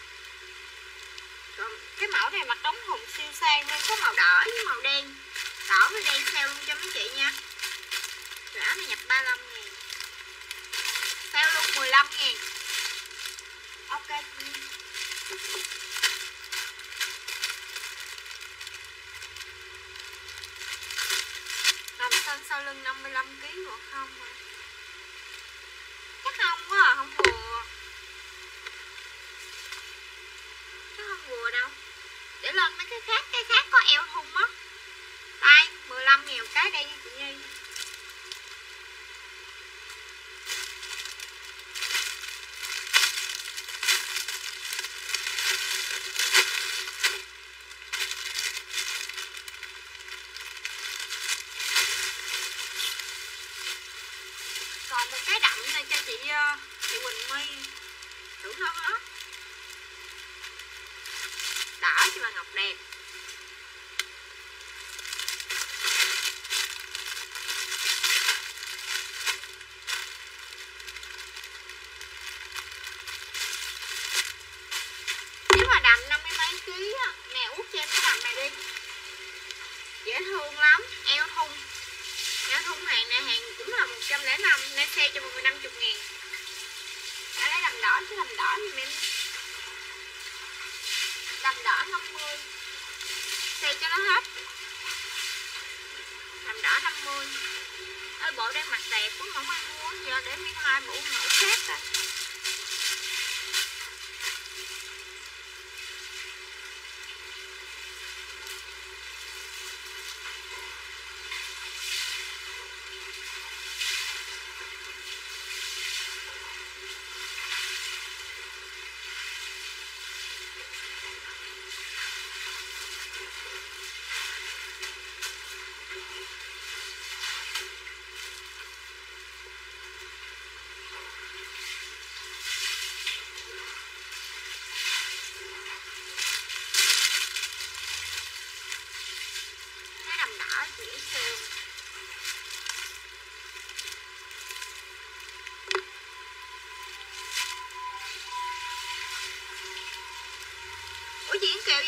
S2: Còn cái mẫu này mặt đóng hùng siêu sang, nên có màu đỏ với màu đen. Đỏ với đen theo luôn.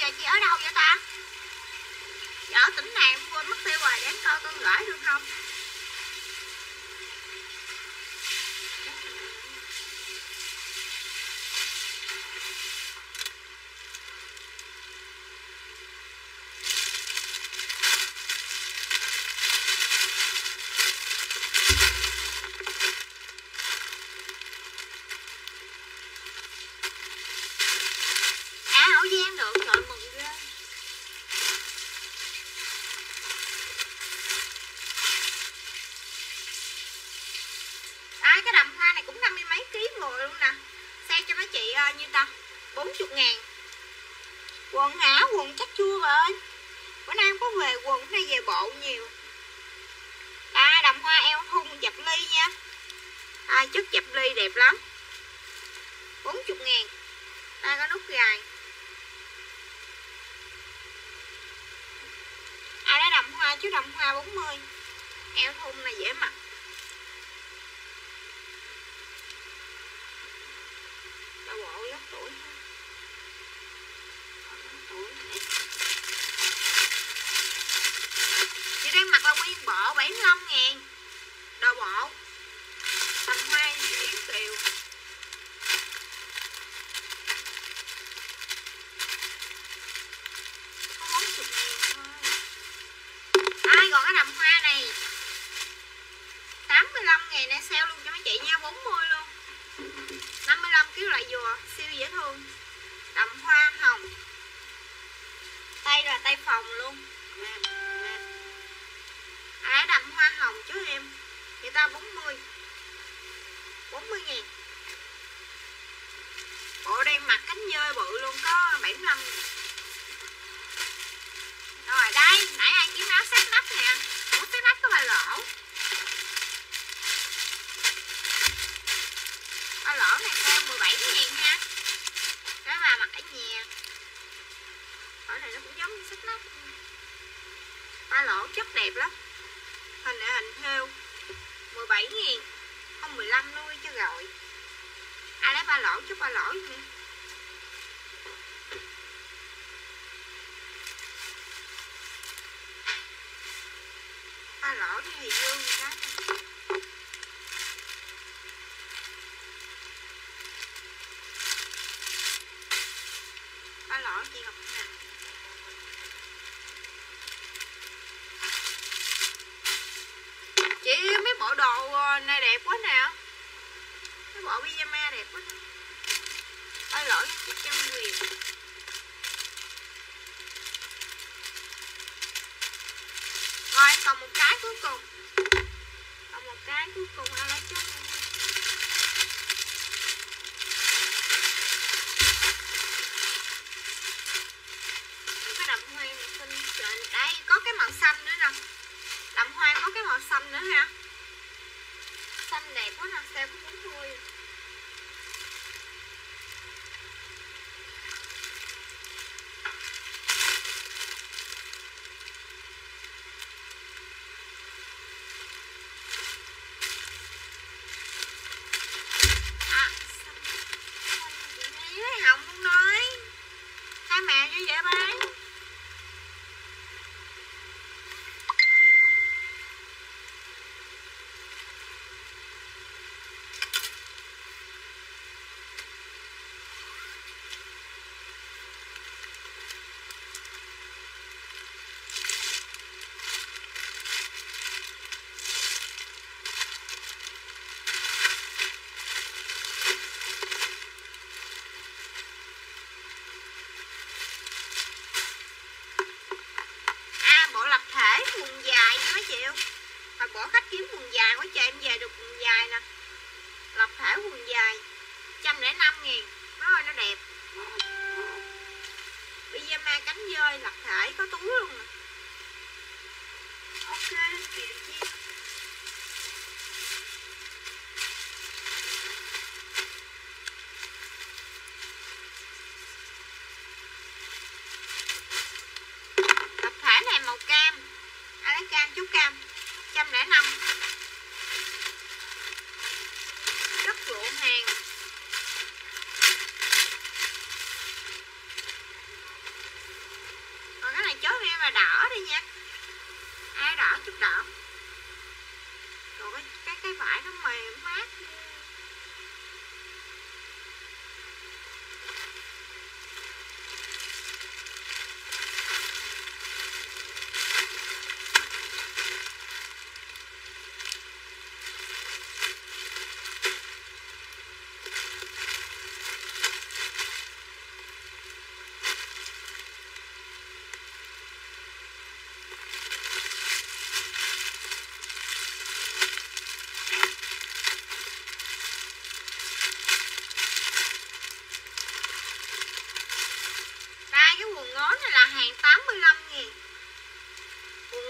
S2: vậy chị ở đâu vậy ta? 欢迎。bảo cho thầy Dương đó ba lõ chị Ngọc Hà chị mấy bộ đồ này đẹp quá nè. Mấy bộ pyjama đẹp quá nè. Ba lõ chị Trân Quyền Thank you for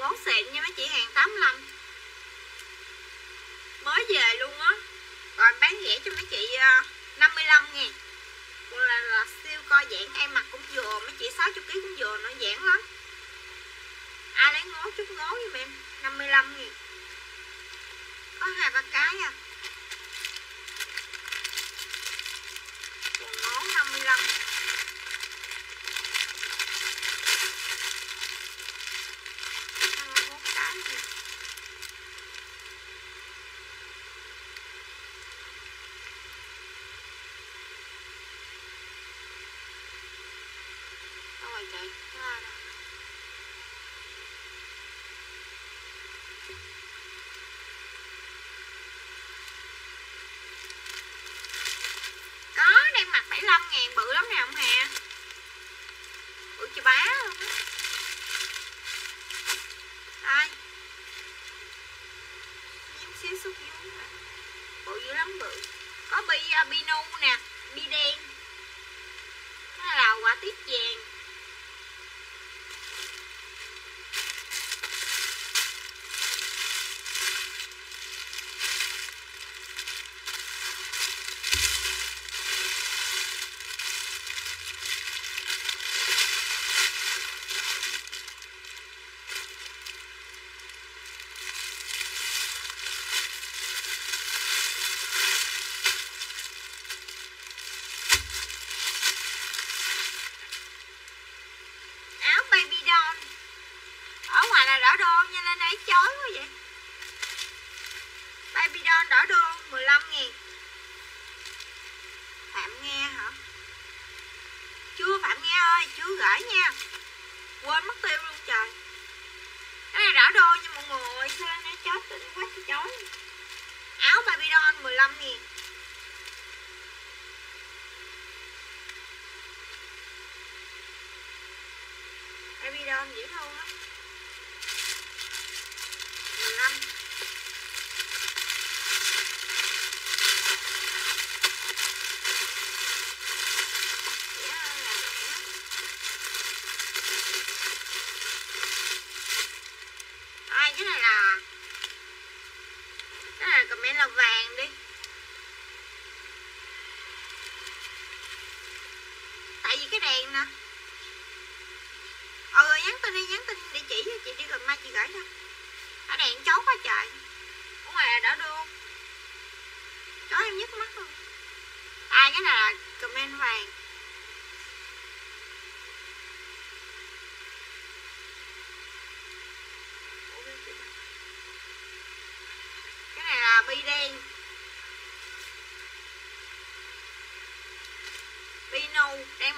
S2: mốt xịn nha mấy chị hàng 85 mới về luôn á. Rồi bán rẻ cho mấy chị ờ, 55 ngàn. Còn là, là siêu co giãn em mặc cũng vừa mấy chị 60kg cũng vừa nó giãn lắm. Ai lấy ngố chút ngố giùm em 55 ngàn. Có hai ba cái nha. Quần ngố 55 ngàn nào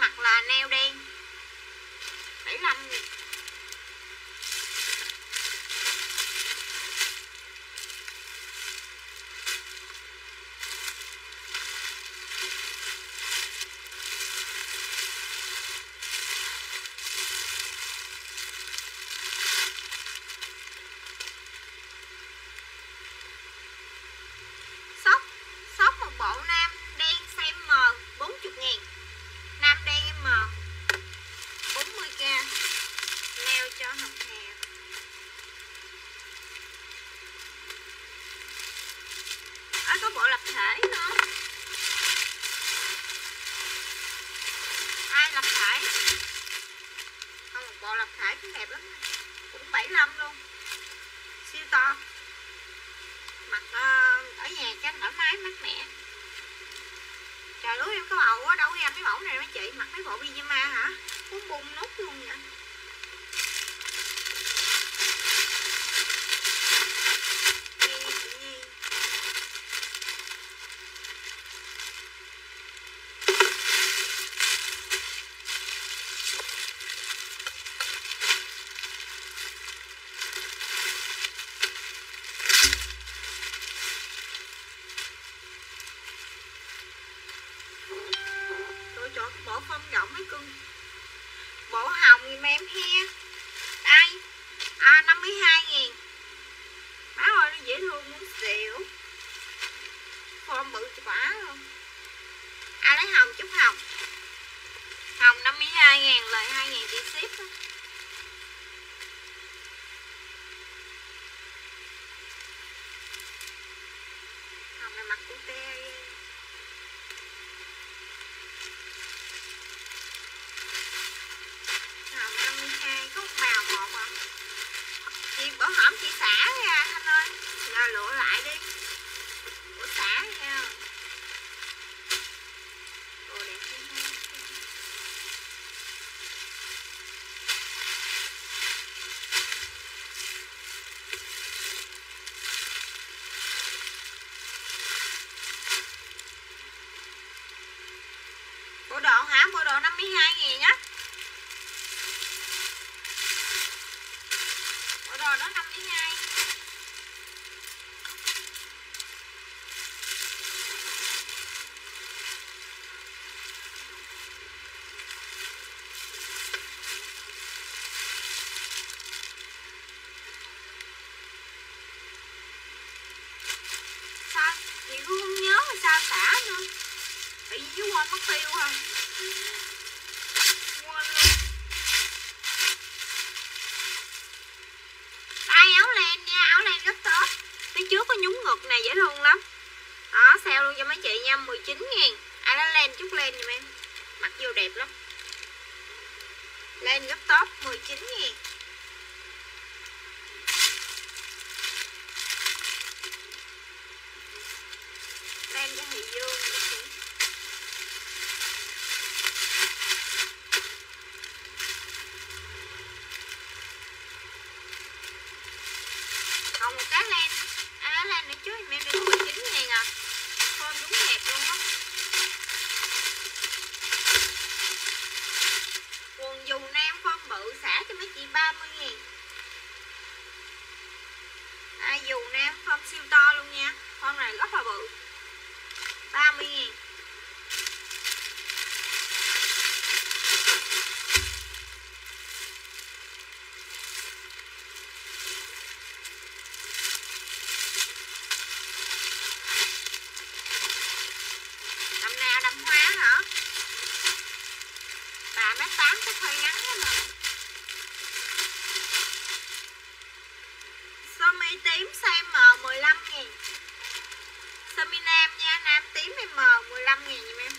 S2: mặt là neo đây bộ lập thể nữa hai lập thể không một bộ lập thể cũng đẹp lắm. Cũng 75 luôn. Siêu to. Mặc ờ, ở nhà chắc thoải mái, mát mẻ. Trời lúc em có bầu á, đâu em ra mấy mẫu này mấy chị. Mặc mấy bộ pyjama hả? Cũng bung nút luôn vậy. mua đồ độ 52 mươi Semi tím size M 15 ngàn Semi nam nha, nam tím M 15 ngàn nha em?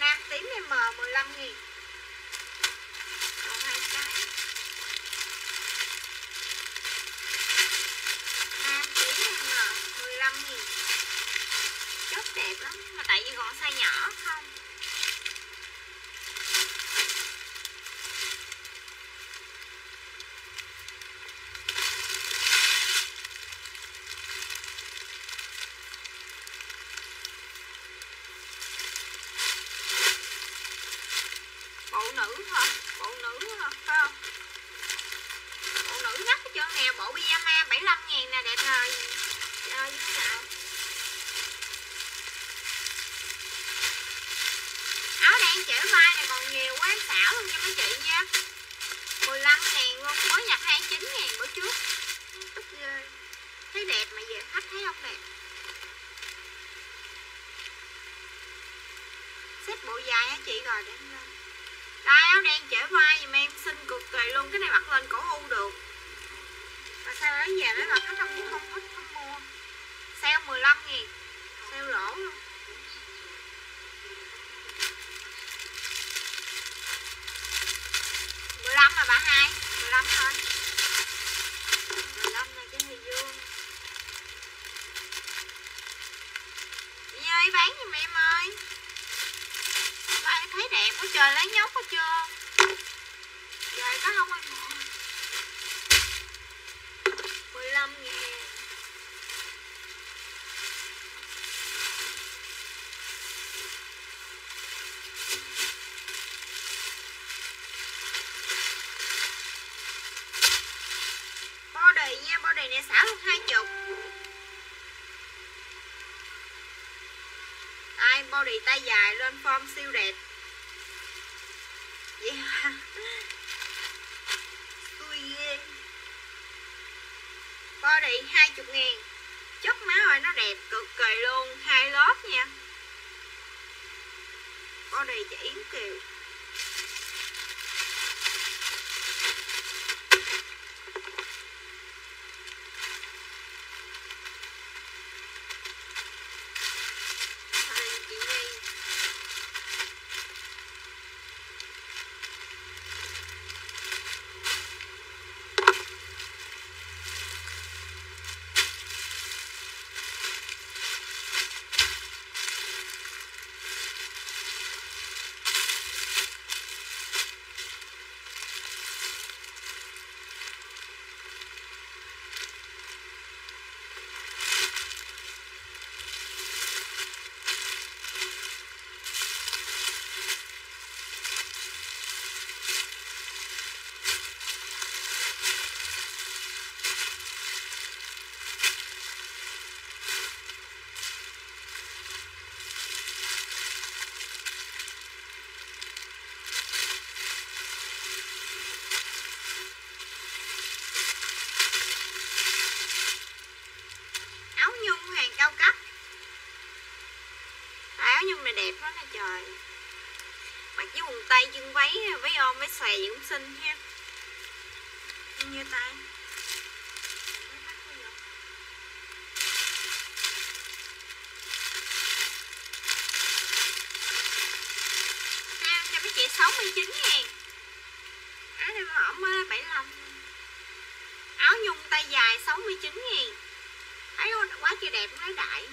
S2: Nam tím M 15 ngàn Còn hai cái. Nam tím M 15 ngàn Rất đẹp lắm, mà tại vì còn size nhỏ không? về để xả một hai chục. Tay body tay dài lên form siêu đẹp. tay chân váy váy ôm váy xòe gì cũng xinh ha. Như ta. ha cho mấy chị 69 ngàn. Áo này hỏng 75 áo nhung tay dài 69 ngàn. Thấy quá chưa đẹp nói đại.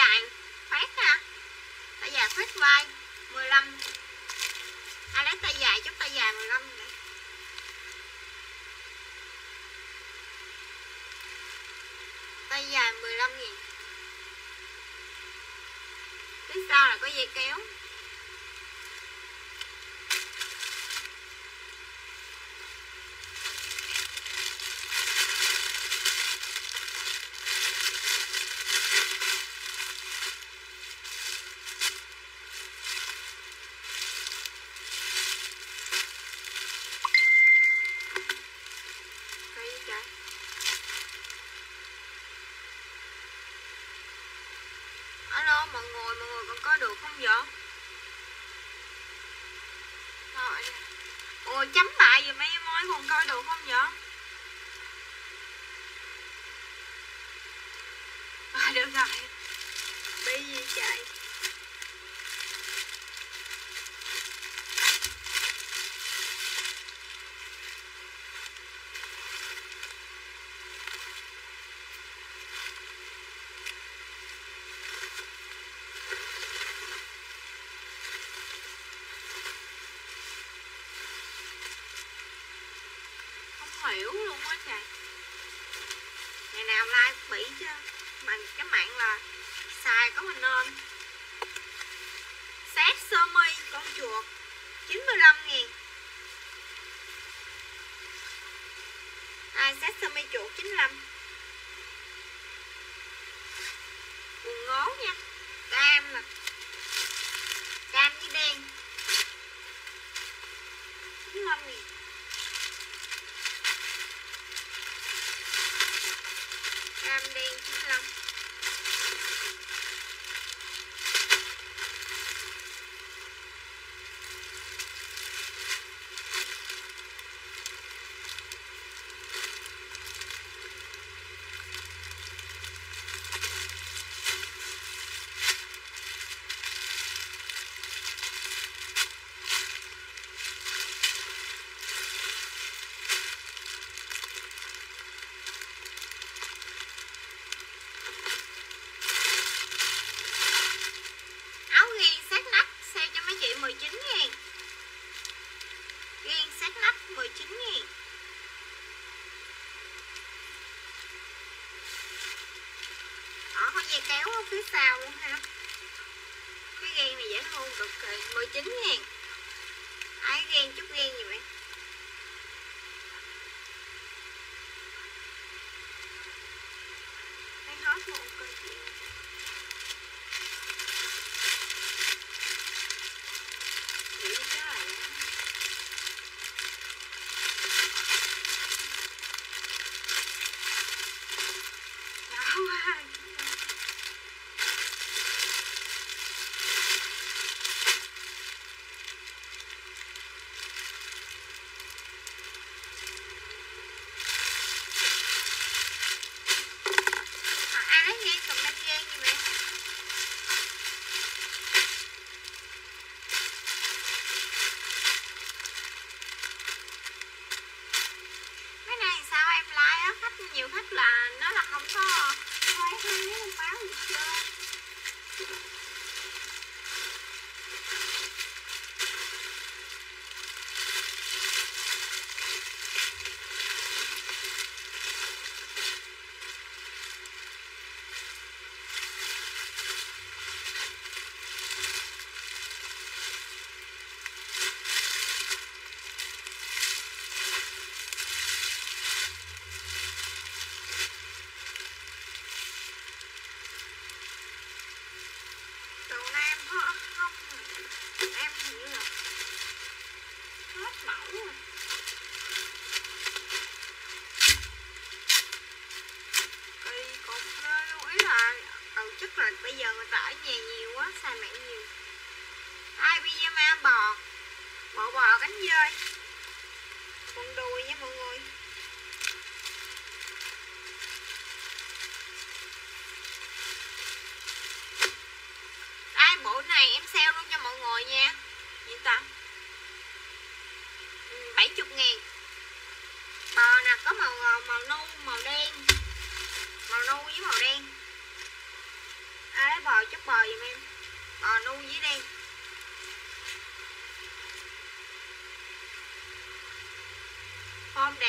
S2: dài khoét ha tay dài khoét vai. 15 ai lấy tay dài chút tay dài 15 nữa. tay dài 15 nghìn. Phía sau là có dây kéo? kéo ở phía sau luôn ha cái ghen này dễ thương cực kỳ 19 ngàn. Ái ghen, chút ghen gì vậy?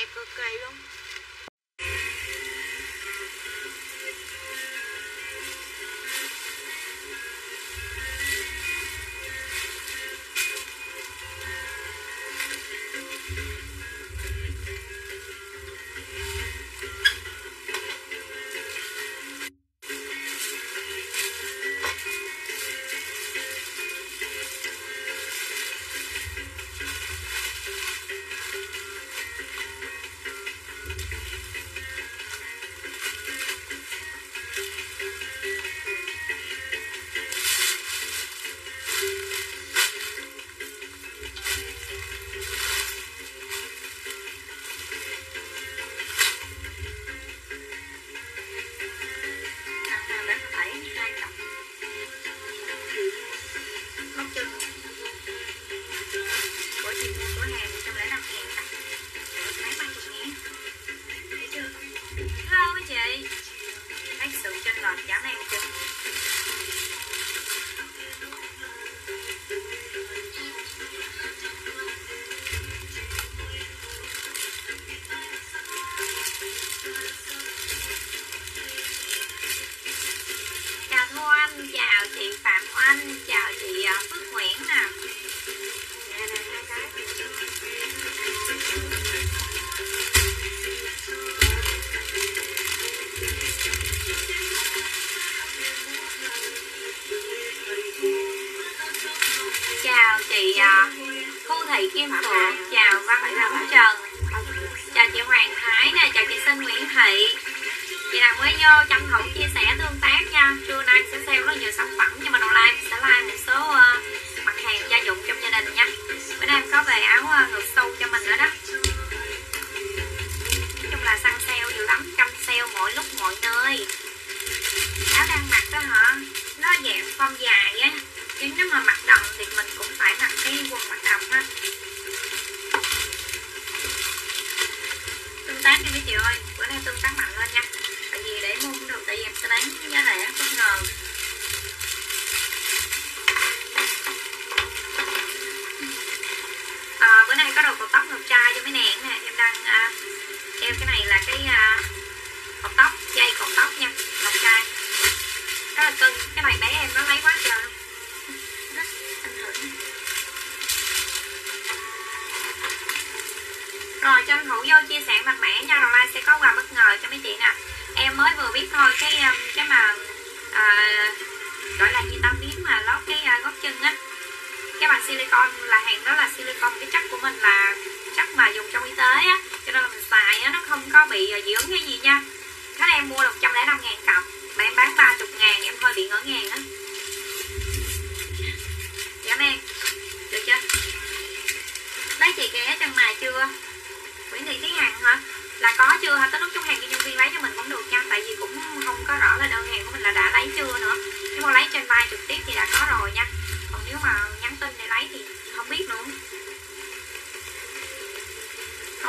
S1: đẹp cực kỳ luôn.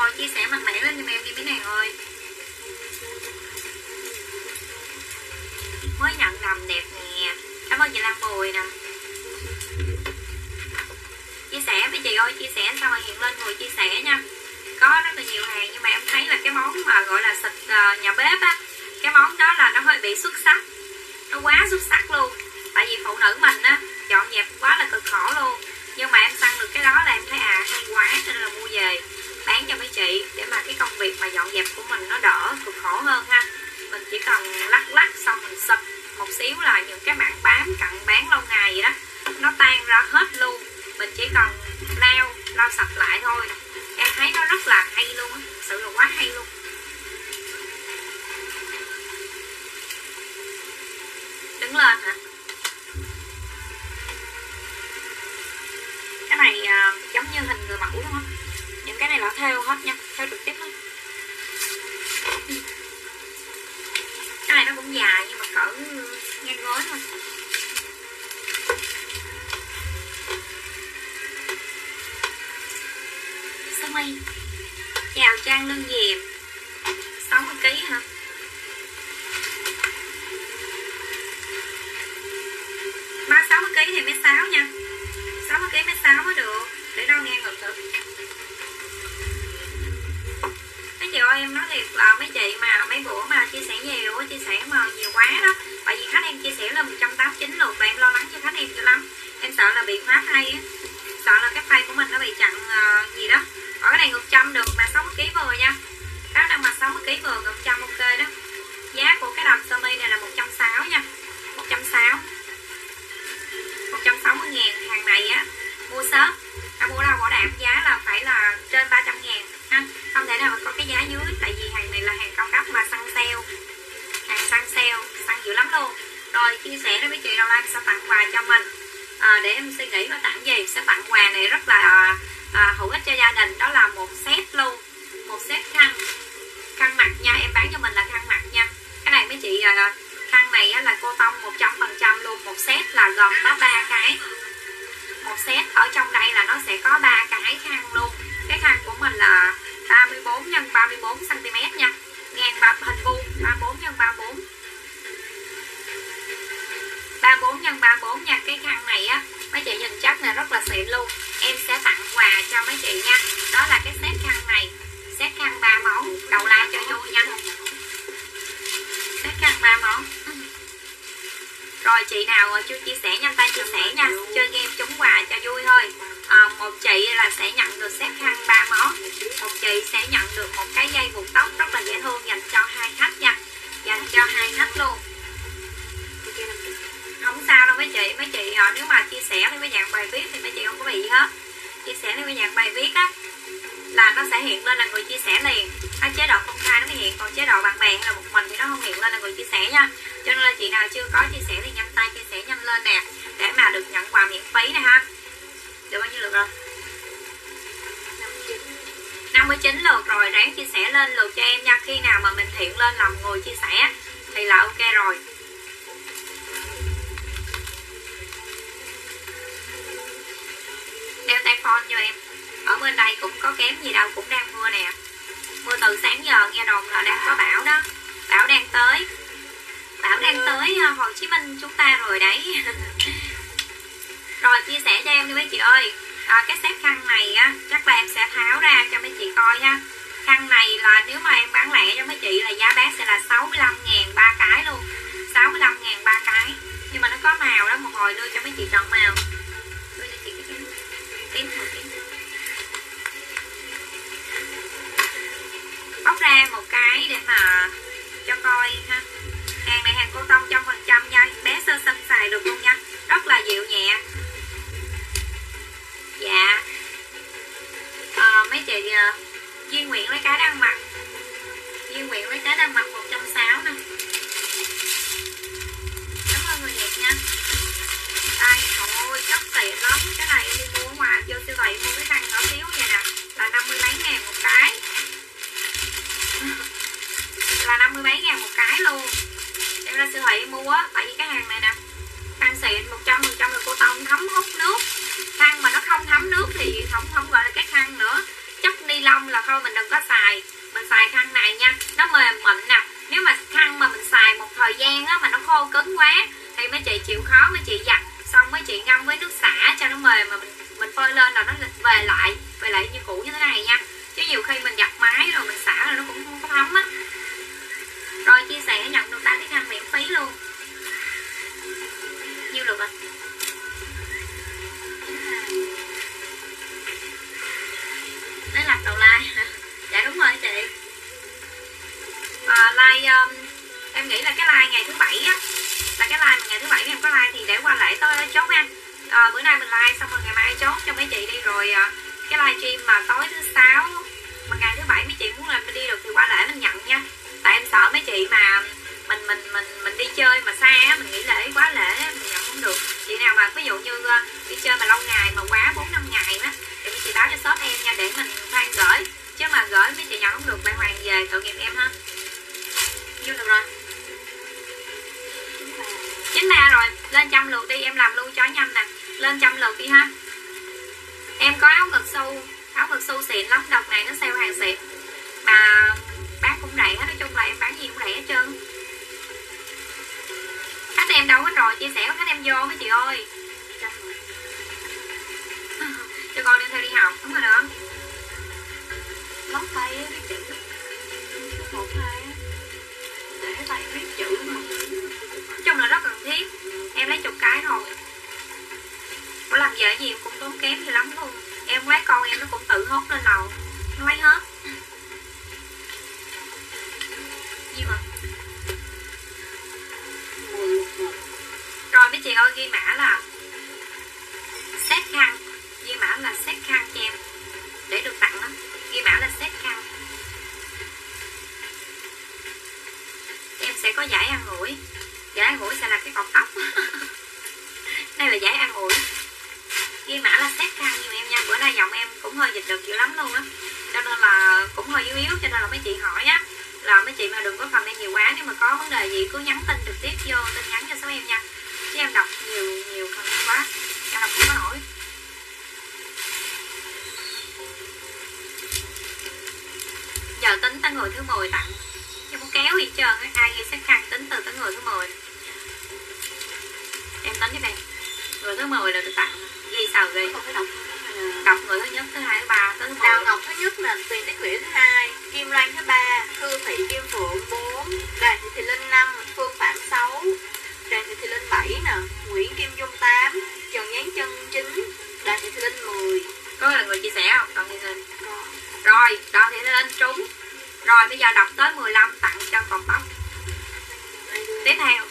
S3: ngồi chia sẻ mạnh mẽ lên giùm em đi bé này ơi. Mới nhận đầm đẹp nè. Cảm ơn chị Lan Bùi nè. Chia sẻ với chị ơi, chia sẻ sao mà hiện lên người chia sẻ nha. Có rất là nhiều hàng nhưng mà em thấy là cái món mà gọi là xịt ờ, nhà bếp á, cái món đó là nó hơi bị xuất sắc. Nó quá xuất sắc luôn. Tại vì phụ nữ mình á, dọn dẹp quá là cực khổ luôn. Nhưng mà em săn được cái đó là em thấy à hay quá cho nên là mua về án cho mấy chị để mà cái công việc mà dọn dẹp của mình nó đỡ cực khổ hơn ha. Mình chỉ cần lắc lắc xong mình sập một xíu là những cái mảng bám cặn bán lâu ngày vậy đó, nó tan ra hết luôn. Mình chỉ cần lau
S1: lau sạch lại thôi. Em thấy nó rất là hay luôn á sự là quá hay luôn. Đứng lên hả? Cái này à, giống như hình người mẫu đúng không? Cái này là theo hết nha theo trực tiếp hết cái này nó cũng dài nhưng mà cỡ ngang gối thôi. Sơ mi chào trang lưng diệp. 60 kg hả? Ba 60 kg thì mét sáu nha. 60 kg mét sáu mới được. Để đo ngang ngực thử mấy em nói thiệt là mấy chị mà mấy bữa mà chia sẻ nhiều chia sẻ mà nhiều quá đó. Tại vì khách em chia sẻ là 189 lượt và em lo lắng cho khách em dữ lắm. Em sợ là bị khóa thay sợ là cái phay của mình nó bị chặn uh, gì đó. Ở cái này ngược trăm được mà 60 kg vừa nha. Các đang mặc 60 kg vừa ngược trăm ok đó. Giá của cái đầm sơ mi này là 160 nha. 160 160 ngàn hàng này á. Mua sớm. Ta mua đâu bỏ đảm giá là phải là trên 300 ngàn không thể nào mà có cái giá dưới tại vì hàng này là hàng cao cấp mà săn sale. Hàng săn sale săn dữ lắm luôn. Rồi chia sẻ với chị đầu lan sẽ tặng quà cho mình. À, để em suy nghĩ là tặng gì? Sẽ tặng quà này rất là à, hữu ích cho gia đình. Đó là một set luôn một set khăn. Khăn mặt nha em bán cho mình là khăn mặt nha. Cái này mấy chị à, khăn này á, là cô tông 100% luôn. Một set là gồm có ba cái. Một set ở trong đây là nó sẽ có ba cái khăn luôn. Cái khăn của mình là 34 x 34 cm nha. Ngang ba hình vuông 34 x 34 34 x 34 nha, cái khăn này á, mấy chị nhìn chắc là rất là xịn luôn. Em sẽ tặng quà cho mấy chị nha. Đó là cái set khăn này. Set khăn ba món, đầu la cho vui nha. Set khăn ba món rồi chị nào ờ, chưa chia sẻ nhanh tay chia sẻ nha chơi game trúng quà cho vui thôi. À, một chị là sẽ nhận được set khăn ba món. Một chị sẽ nhận được một cái dây buộc tóc rất là dễ thương dành cho hai khách nha dành cho hai khách luôn. Không sao đâu mấy chị mấy chị ờ, nếu mà chia sẻ theo cái dạng bài viết thì mấy chị không có bị gì hết. Chia sẻ theo cái dạng bài viết á là nó sẽ hiện lên là người chia sẻ liền. Cái chế độ công khai nó mới hiện, còn chế độ bạn bè hay là một mình thì nó không hiện lên là người chia sẻ nha. Cho nên là chị nào chưa có chia sẻ thì nhanh tay chia sẻ nhanh lên nè, để mà được nhận quà miễn phí nè ha. Được bao nhiêu lượt rồi? 59 lượt rồi, ráng chia sẻ lên lượt cho em nha. Khi nào mà mình thiện lên làm người chia sẻ thì là ok rồi. Đeo tay phone cho em bên đây cũng có kém gì đâu cũng đang mưa nè. Mưa từ sáng giờ nghe đồn là đang có bão đó. Bão đang tới. Bão đang tới ờ, Hồ Chí Minh chúng ta rồi đấy. [laughs] Rồi chia sẻ cho em đi mấy chị ơi. À, cái set khăn này á chắc là em sẽ tháo ra cho mấy chị coi ha. Khăn này là nếu mà em bán lẻ cho mấy chị là giá bán sẽ là 65 ngàn ba cái luôn. 65 ngàn ba cái. Nhưng mà nó có màu đó một hồi đưa cho mấy chị chọn màu. Đưa cho chị cái tím tím tím ra một cái để mà cho coi ha. Hàng này hàng cô tông trăm phần trăm nha. Bé sơ sinh xài được luôn nha. Rất là dịu nhẹ. Dạ. À, mấy chị à, duy Nguyện lấy cái đang mặc. Duy Nguyện lấy cái đang mặc 160 nè. Cảm ơn người đẹp nha. Đây, trời chất tiện lắm. Cái này em đi mua ngoài vô siêu thị mua cái khăn nhỏ xíu vậy nè. Là 50 mấy ngàn một cái. Là 50 mấy ngàn một cái luôn. Em ra siêu thị mua á, Tại vì cái hàng này nè Khăn xịn 100% là cô tông thấm hút nước. Khăn mà nó không thấm nước thì không không gọi là cái khăn nữa. Chất ni lông là thôi mình đừng có xài, mình xài khăn này nha. Nó mềm mịn nè, nếu mà khăn mà mình xài một thời gian á mà nó khô cứng quá thì mấy chị chịu khó, mấy chị giặt xong mấy chị ngâm với nước xả cho nó mềm mà mình mình phơi lên là nó về lại về lại như cũ như thế này nha. Chứ nhiều khi mình giặt máy rồi mình xả rồi nó cũng không có thấm á rồi chia sẻ nhận được ba cái khăn miễn phí luôn. Nhiêu được rồi lấy lặt đầu like. [laughs] Dạ đúng rồi chị. À, like um, em nghĩ là cái like ngày thứ bảy á là cái like ngày thứ bảy em có like thì để qua lễ tôi chốt nha. À, bữa nay mình like xong rồi ngày mai chốt cho mấy chị đi rồi à, cái livestream mà tối thứ sáu mà ngày thứ bảy mấy chị muốn làm đi được thì qua lễ mình nhận nha tại em sợ mấy chị mà mình mình mình mình đi chơi mà xa mình nghỉ lễ quá lễ mình nhận không được. Chị nào mà ví dụ như ờ, đi chơi mà lâu ngày mà quá bốn năm ngày á, thì mấy chị báo cho shop em nha, để mình khoan gửi. Chứ mà gửi mấy chị nhận không được bạn hoàng về tội nghiệp em ha. Nhiêu được rồi. Chín ba rồi, lên trăm lượt đi, em làm luôn cho nhanh nè. Lên trăm lượt đi ha. Em có áo ngực su, áo ngực su xịn lắm, đợt này nó sale hàng xịn. Mà bán cũng rẻ nói chung là em bán gì cũng rẻ hết trơn. Khách em đâu hết rồi chia sẻ với khách em vô mấy chị ơi. Cho con đem theo đi học đúng rồi đó. Lót tay á viết chữ. Một hai để tay viết chữ mà. Nói chung là rất cần thiết. Em lấy chục cái thôi. Có làm vợ gì em cũng tốn kém gì lắm luôn. Em lấy con em nó cũng tự hốt lên đầu. Nó lấy hết gì mà rồi mấy chị ơi ghi mã là xét khăn. Ghi mã là xét khăn cho em. Để được tặng đó ghi mã là xét khăn. Em sẽ có giải ăn ủi. Giải ăn ủi sẽ là cái cọc tóc. [laughs] Đây là giải ăn ủi. Ghi mã là xét khăn giùm em nha. Bữa nay giọng em cũng hơi dịch được dữ lắm luôn á. Cho nên là cũng hơi yếu yếu, cho nên là mấy chị hỏi á là mấy chị mà đừng có comment nhiều quá nếu mà có vấn đề gì cứ nhắn tin trực tiếp vô tin nhắn cho số em nha. Chứ em đọc nhiều nhiều comment quá em đọc không có nổi. Giờ tính tới người thứ 10 tặng chứ muốn kéo gì trơn á ai ghi xét khăn tính từ tới người thứ 10 em tính giúp em người thứ 10 là được tặng ghi sao ghi
S2: không phải đọc
S1: đọc người thứ nhất thứ hai thứ ba thứ
S2: Đào
S1: 10
S2: Ngọc thứ nhất là Tuyền Tích Nguyễn thứ hai Kim Loan thứ ba Thư Thị Kim Phượng 4 Đoàn Thị Thị Linh 5 Phương Phạm 6 Đoàn Thị Thị Linh 7 nè Nguyễn Kim Dung 8 Trần Gián Chân 9 Đoàn Thị Thị Linh 10
S1: có là người chia sẻ không? Còn thì linh. Rồi. Đoàn thị linh trúng. Rồi bây giờ đọc tới 15 tặng cho cột tóc tiếp theo.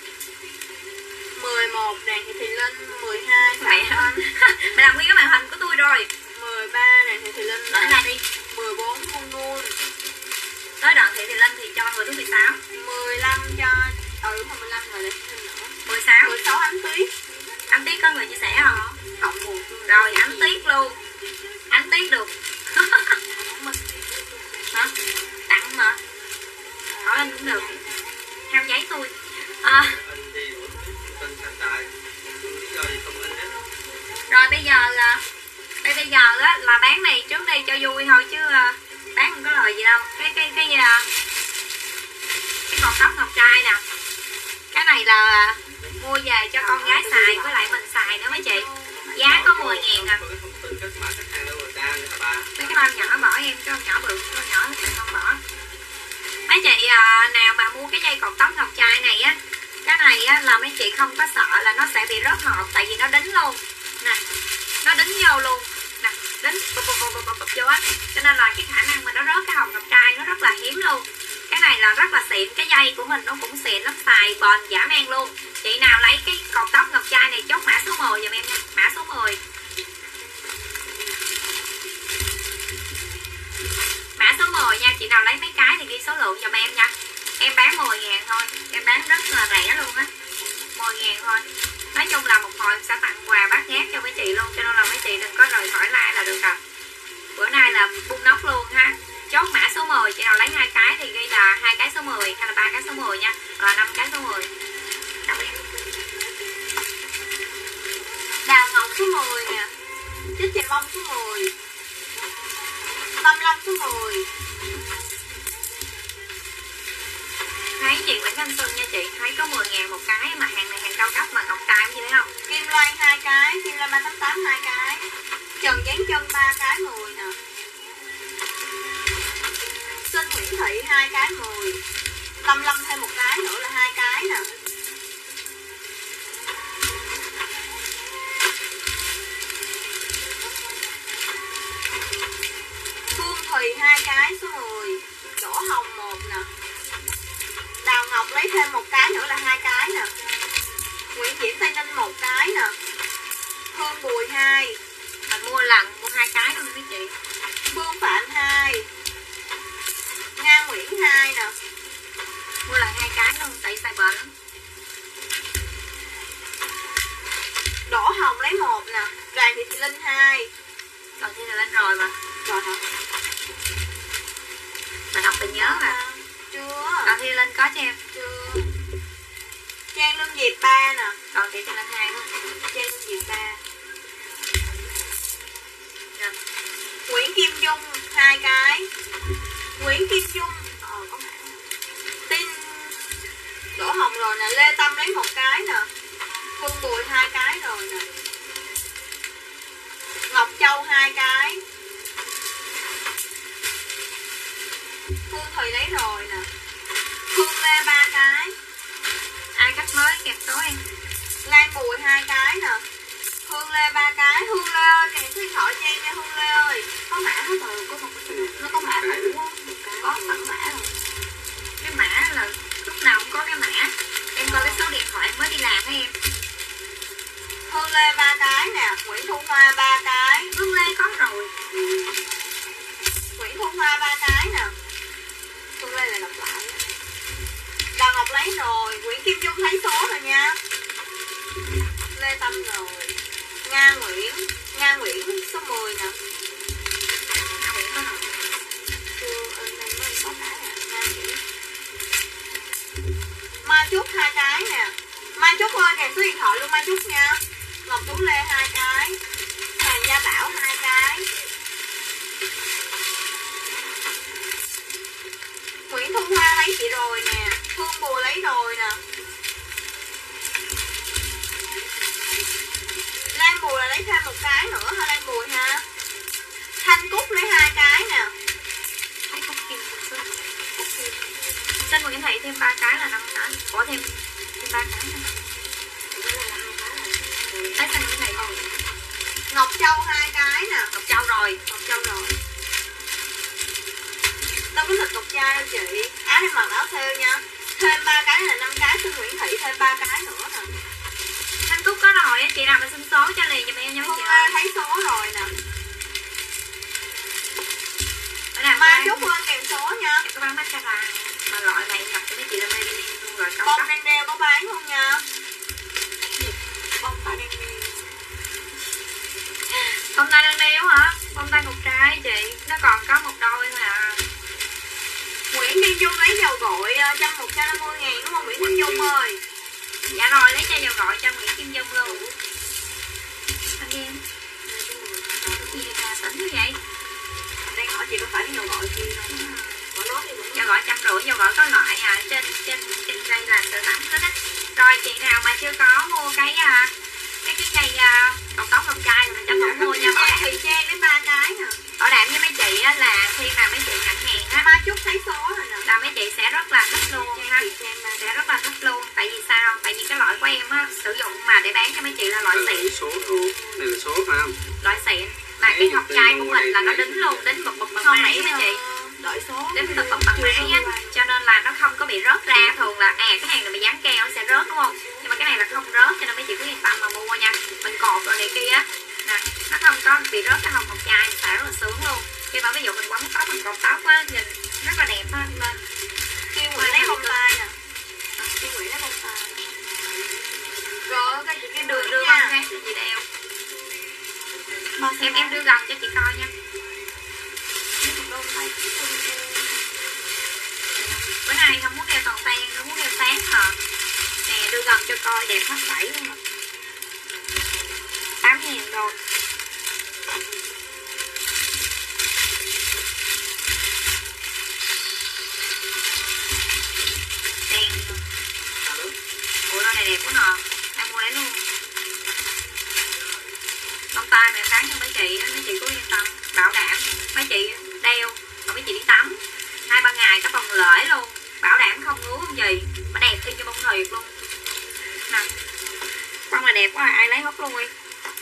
S2: 11 Đoàn Thị Thị Linh 12
S1: mẹ
S2: Phạm [laughs]
S1: mày làm nguyên cái màn hình của tôi rồi.
S2: 13 Đoàn Thị Thị Linh
S1: ra đi.
S2: 14 Ngun Ngun
S1: tới đoạn thị thị linh thì cho người thứ 16
S2: 15 cho Ừ không 15 rồi để thêm nữa.
S1: 16
S2: 16 ánh tuyết
S1: ánh tiết có người chia sẻ không
S2: Cộng 1
S1: rồi ánh tiết luôn. Ánh tiết được. [laughs] Hả? Tặng mà. Hỏi anh cũng được. Theo giấy tôi. À,
S4: không
S1: rồi bây giờ là bây giờ á, là bán này trước đây cho vui thôi chứ à, bán không có lời gì đâu. Cái cái cái à, cái cột tóc ngọc trai nè. Cái này là mua về cho con gái xài với lại mình xài nữa mấy chị. Giá có 10 ngàn à.
S4: Cái
S1: mấy cái bao nhỏ bỏ em cái bao nhỏ bự cái bao nhỏ thì không bỏ. Mấy chị à, nào mà mua cái dây cột tóc ngọc trai này á cái này á, là mấy chị không có sợ là nó sẽ bị rớt hộp tại vì nó đính luôn. Nè nó đính vô luôn nè đến bụp bụp bụp bụp bụp, bụp vô á. Cho nên là cái khả năng mà nó rớt cái hồng ngọc trai nó rất là hiếm luôn. Cái này là rất là xịn cái dây của mình nó cũng xịn nó xài bền giả men luôn. Chị nào lấy cái cột tóc ngọc trai này chốt mã số 10 giùm em nha mã số 10 mã số 10 nha chị nào lấy mấy cái thì ghi số lượng giùm em nha. Em bán 10 ngàn thôi em bán rất là rẻ luôn á. 10 ngàn thôi nói chung là một hồi em sẽ tặng quà bát ngát cho mấy chị luôn, cho nên là mấy chị đừng có rời khỏi like là được rồi. Bữa nay là bung nóc luôn ha. Chốt mã số 10 chị nào lấy hai cái thì ghi là hai cái số 10 hay là ba cái số 10 nha. Rồi, năm cái số 10 đọc em
S2: Đào Ngọc số 10 nè. Chích chị Bông số 10 Tâm Long số 10
S1: thấy chị Nguyễn Thanh Xuân nha chị, thấy có 10 ngàn một cái mà hàng này hàng cao cấp mà ngọc trai gì chị thấy không?
S2: Kim Loan hai cái, Kim Loan 388 hai cái. Trần dán Chân ba cái 10 nè. Sinh Nguyễn Thị hai cái 10 Tâm Lâm thêm một cái nữa là hai cái nè. Phương Thùy hai cái số 10 Đỗ Hồng một nè. Đào Ngọc lấy thêm một cái nữa là hai cái nè. Nguyễn Diễm Tây Ninh một cái nè. Hương Bùi hai.
S1: Mình mua lần mua hai hai cái luôn mấy chị.
S2: Phương Phạm 2 Nga Nguyễn 2 nè.
S1: Mua lần hai cái luôn tại xài bệnh.
S2: Đỗ Hồng lấy một nè. Đoàn Thị Thị Linh 2
S1: còn thi là lên rồi mà.
S2: Rồi hả?
S1: mình đọc mình nhớ mà
S2: Chưa.
S1: Còn thi lên có cho em
S2: Chưa. Trang Lương Diệp 3 nè.
S1: Còn thi lên hai luôn
S2: Trang Lương Diệp 3
S1: Rồi.
S2: Nguyễn Kim Dung hai cái. Nguyễn Kim Dung. Ờ có mã Tin. Đỗ Hồng rồi nè Lê Tâm lấy một cái nè. Phương Bùi hai cái rồi nè. Ngọc Châu hai cái Phương thời lấy rồi nè. Phương ra ba cái.
S1: Ai cắt mới kẹp số em?
S2: Lan Bùi hai cái nè. Hương Lê ba cái. Hương Lê ơi kèm số điện thoại cho em nha Hương Lê ơi. Có mã hết rồi Có một cái Nó có mã cũ á, Có sẵn mã rồi.
S1: Cái mã là lúc nào cũng có cái mã. Em coi cái số điện thoại mới đi làm với em.
S2: Hương Lê ba cái nè. Nguyễn Thu Hoa ba cái.
S1: Hương Lê có rồi.
S2: Nguyễn Thu Hoa ba cái nè. Hương là đọc lại. Đào Ngọc lấy rồi Nguyễn Kim Dung thấy số rồi nha. Lê Tâm rồi Nga Nguyễn Nga Nguyễn số 10 nè.
S1: Nguyễn
S2: Mai Trúc hai cái nè. Mai Trúc ơi kèm số điện thoại luôn Mai Trúc nha. Ngọc Tú Lê hai cái Hoàng Gia Bảo hai cái Nguyễn Thu Hoa lấy chị rồi nè Phương Bùi lấy rồi nè. Lan Bùi là lấy thêm một cái nữa ha Lan Bùi ha Thanh Cúc lấy hai cái nè.
S1: Thấy không kim xin xin Nguyễn Thị thêm ba cái là năm cái. Có thêm thêm ba cái nữa. Thấy xin Nguyễn Thị còn
S2: Ngọc Châu hai cái nè.
S1: Ngọc Châu rồi.
S2: Ngọc Châu rồi. Đâu có thịt cục chai đâu chị Em mặc áo thêu nha. Thêm ba cái là năm cái Xin Nguyễn Thị thêm ba cái nữa nè.
S1: Thanh Cúc có rồi á, chị nào mà xin số cho liền giùm em nha mấy chị ơi.
S2: thấy số rồi nè. Mai Trúc ơi kèm số nha.
S1: Em có bán mascara mà loại này nhập cho mấy chị lên đây đi luôn rồi cao
S2: Bông đang đeo có bán không nha? Bông ta đang đeo
S1: bông tai đang đeo hả? Bông tai ngọc trai chị. Nó còn có một đôi thôi à
S2: Nguyễn Kim Dung lấy dầu gội ờ, trăm một trăm năm mươi ngàn đúng không Nguyễn Kim Dung ơi?
S1: Dạ rồi lấy chai dầu gội cho Nguyễn Kim Dung luôn. Anh em. Gì mà tỉnh như vậy
S2: Đang hỏi chị có phải cái dầu gội kia không đi
S1: dầu gội trăm rưỡi dầu gội có loại à trên trên trên đây là sữa tắm hết á. Rồi chị nào mà chưa có mua cái à, cái cái cây à, cầu tóc ngọc trai mà cho không mua nha. Bảo đảm
S2: Thùy Trang lấy ba cái nè
S1: bảo đảm với mấy chị á, là khi mà mấy chị nhận hàng
S2: Mai Trúc thấy số rồi nè.
S1: Là mấy chị sẽ rất là thích luôn ha.
S2: Trang ba
S1: sẽ rất là thích luôn. Tại vì sao? Tại vì cái loại của em á sử dụng mà để bán cho mấy chị là loại xịn.
S4: số luôn này là số phải không
S1: loại xịn. Mà cái ngọc trai của mình là nó đính luôn đính bật bật bật
S2: không nãy
S1: mấy chị.
S2: đợi số.
S1: Đính bật bật bật máy á. Cho nên là nó không có bị rớt ra thường là à cái hàng này bị dán keo nó sẽ rớt đúng không? Nhưng mà cái này là không rớt cho nên mấy chị cứ yên tâm mà mua nha. Mình cột rồi này kia á. Nè nó không có bị rớt cái hồng ngọc trai xả rất là sướng luôn khi mà ví dụ mình quấn tóc mình cột tóc á nhìn rất là đẹp á lên
S2: Kiêu Nguyễn lấy bông tai nè. Kiêu Nguyễn lấy bông tai Rồi ok chị
S1: cái
S2: Kiêu
S1: đưa
S2: nha.
S1: khác cho chị đeo. Em em đưa gần cho chị coi nha.
S2: Bông
S1: bữa nay không muốn đeo toàn tan nó muốn đeo sáng hả? Nè đưa gần cho coi đẹp hết sảy luôn mà tám ngàn đô đen ủa đôi này đẹp quá nè em mua lấy luôn bông tai này sáng cho mấy chị á, mấy chị cứ yên tâm bảo đảm mấy chị đeo mà mấy chị đi tắm hai ba ngày các phòng lễ luôn bảo đảm không ngứa không gì mà đẹp y như bông thiệt luôn nè bông này đẹp quá à, ai lấy hút luôn đi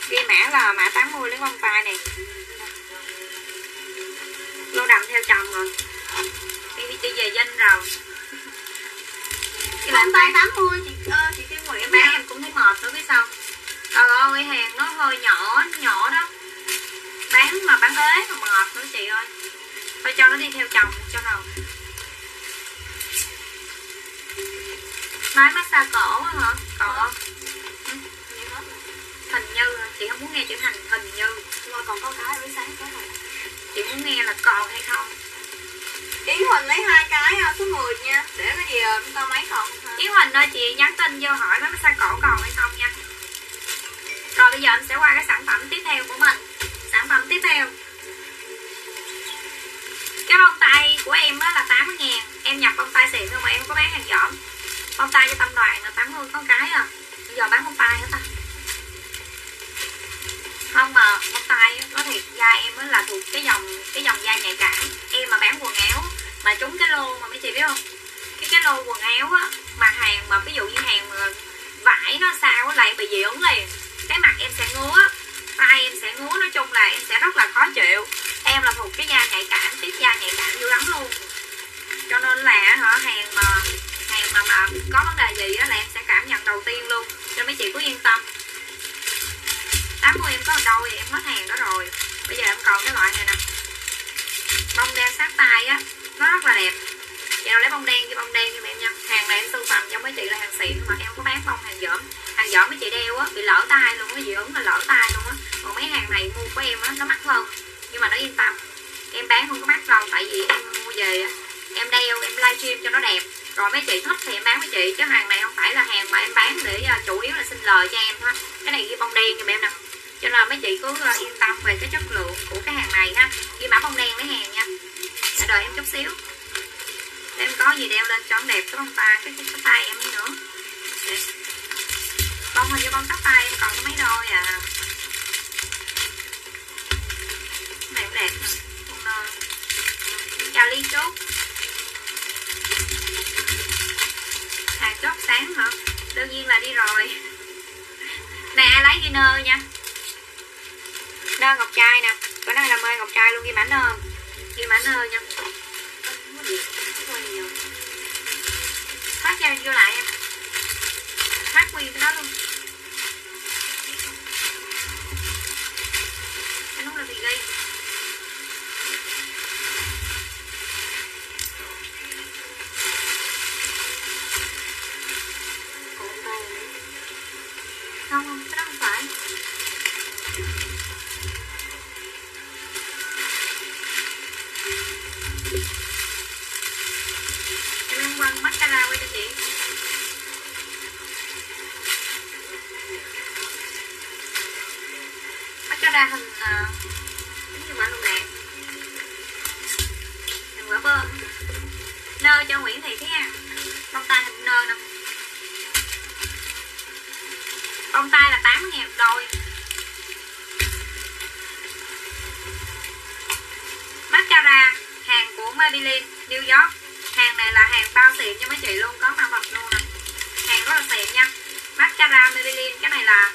S1: ghi mã là mã 80 lấy bông tai này. Lô đầm theo chồng rồi. Đi đi về danh rồi. Cái
S2: tai
S1: tai
S2: 80 chị ơ chị Kiêu Nguyễn
S1: em bán em cũng thấy mệt nữa biết sao? Trời ơi hàng nó hơi nhỏ nhỏ đó. Bán mà bán ế mà mệt nữa chị ơi. Thôi cho nó đi theo chồng cho nào máy massage cổ hả? Cổ chị không muốn nghe chữ thành hình như.
S2: Nhưng mà còn có cái ở sáng có này.
S1: Chị muốn nghe là còn hay không?
S2: Yến Huỳnh lấy hai cái à, số 10 nha. Để cái gì à, tao mấy còn ha.
S1: Yến Huỳnh ơi chị nhắn tin vô hỏi máy massage cổ còn hay không nha. Rồi bây giờ em sẽ qua cái sản phẩm tiếp theo của mình. Sản phẩm tiếp theo. Cái bông tay của em á là 80 ngàn. Em nhập bông tay xịn thôi mà em không có bán hàng giỏm. Bông tay cho tâm đoàn là 80 có cái à. Bây giờ bán bông tay hết ta không, mà bông tay nó thiệt, da em mới là thuộc cái dòng cái dòng da nhạy cảm. Em mà bán quần áo mà trúng cái lô mà mấy chị biết không? Cái cái lô quần áo á, mà hàng, mà ví dụ như hàng mà vải nó sao là lại bị dị ứng liền. Cái mặt em sẽ ngứa tay em sẽ ngứa, nói chung là em sẽ rất là khó chịu. Em là thuộc cái da nhạy cảm, tiếp da nhạy cảm dữ lắm luôn. Cho nên là hả, hàng mà hàng mà mà có vấn đề gì á là em sẽ cảm nhận đầu tiên luôn. Cho mấy chị cứ yên tâm. 80 em có một đôi thì em hết hàng đó rồi. Bây giờ em còn cái loại này nè. Bông đen sát tay á, nó rất là đẹp. Chị nào lấy bông đen cho bông đen cho em nha. Hàng này em sưu tầm cho mấy chị là hàng xịn mà em có bán bông hàng dởm. Hàng dởm mấy chị đeo á, bị lỡ tay luôn cái dị ứng là lỡ tay luôn á. Còn mấy hàng này mua của em á, nó mắc hơn, nhưng mà nó yên tâm. Em bán không có mắc đâu, tại vì em mua về á, em đeo, em livestream cho nó đẹp. Rồi mấy chị thích thì em bán với chị, chứ hàng này không phải là hàng mà em bán để à, chủ yếu là xin lời cho em thôi. Cái này ghi bông đen giùm em nè cho nên mấy chị cứ ờ, yên tâm về cái chất lượng của cái hàng này ha. Ghi mã bông đen với hàng nha. Để đợi em chút xíu. Để em có gì đeo lên cho nó đẹp cái bông tay cái, cái, cái tay em nữa. Để. bông hình như bông tóc tay em còn có mấy đôi à. Này cũng đẹp nè. Bông chào ly chốt. Hàng chốt sáng hả? Đương nhiên là đi rồi. Nè ai lấy ghi nơ nha? Đó, ngọc trai nè. Bữa này là ơi, ngọc trai luôn ghi mảnh nơ ghi mảnh nơ nha. Phát ra vô lại em. Phát nguyên cái đó luôn. Cái nút là bị ghi không không cái đó không phải em em quăng mascara qua cho chị ra hình à, giống như quả luôn nè, hình quả bơ. Nơ cho Nguyễn Thị Thế An bông tai hình nơ nè. Bông tai là 80 ngàn đôi. Mascara hàng của Maybelline New York. Hàng này là hàng bao xịn cho mấy chị luôn có màu mập luôn nè. Hàng rất là xịn nha. Mascara Maybelline cái này là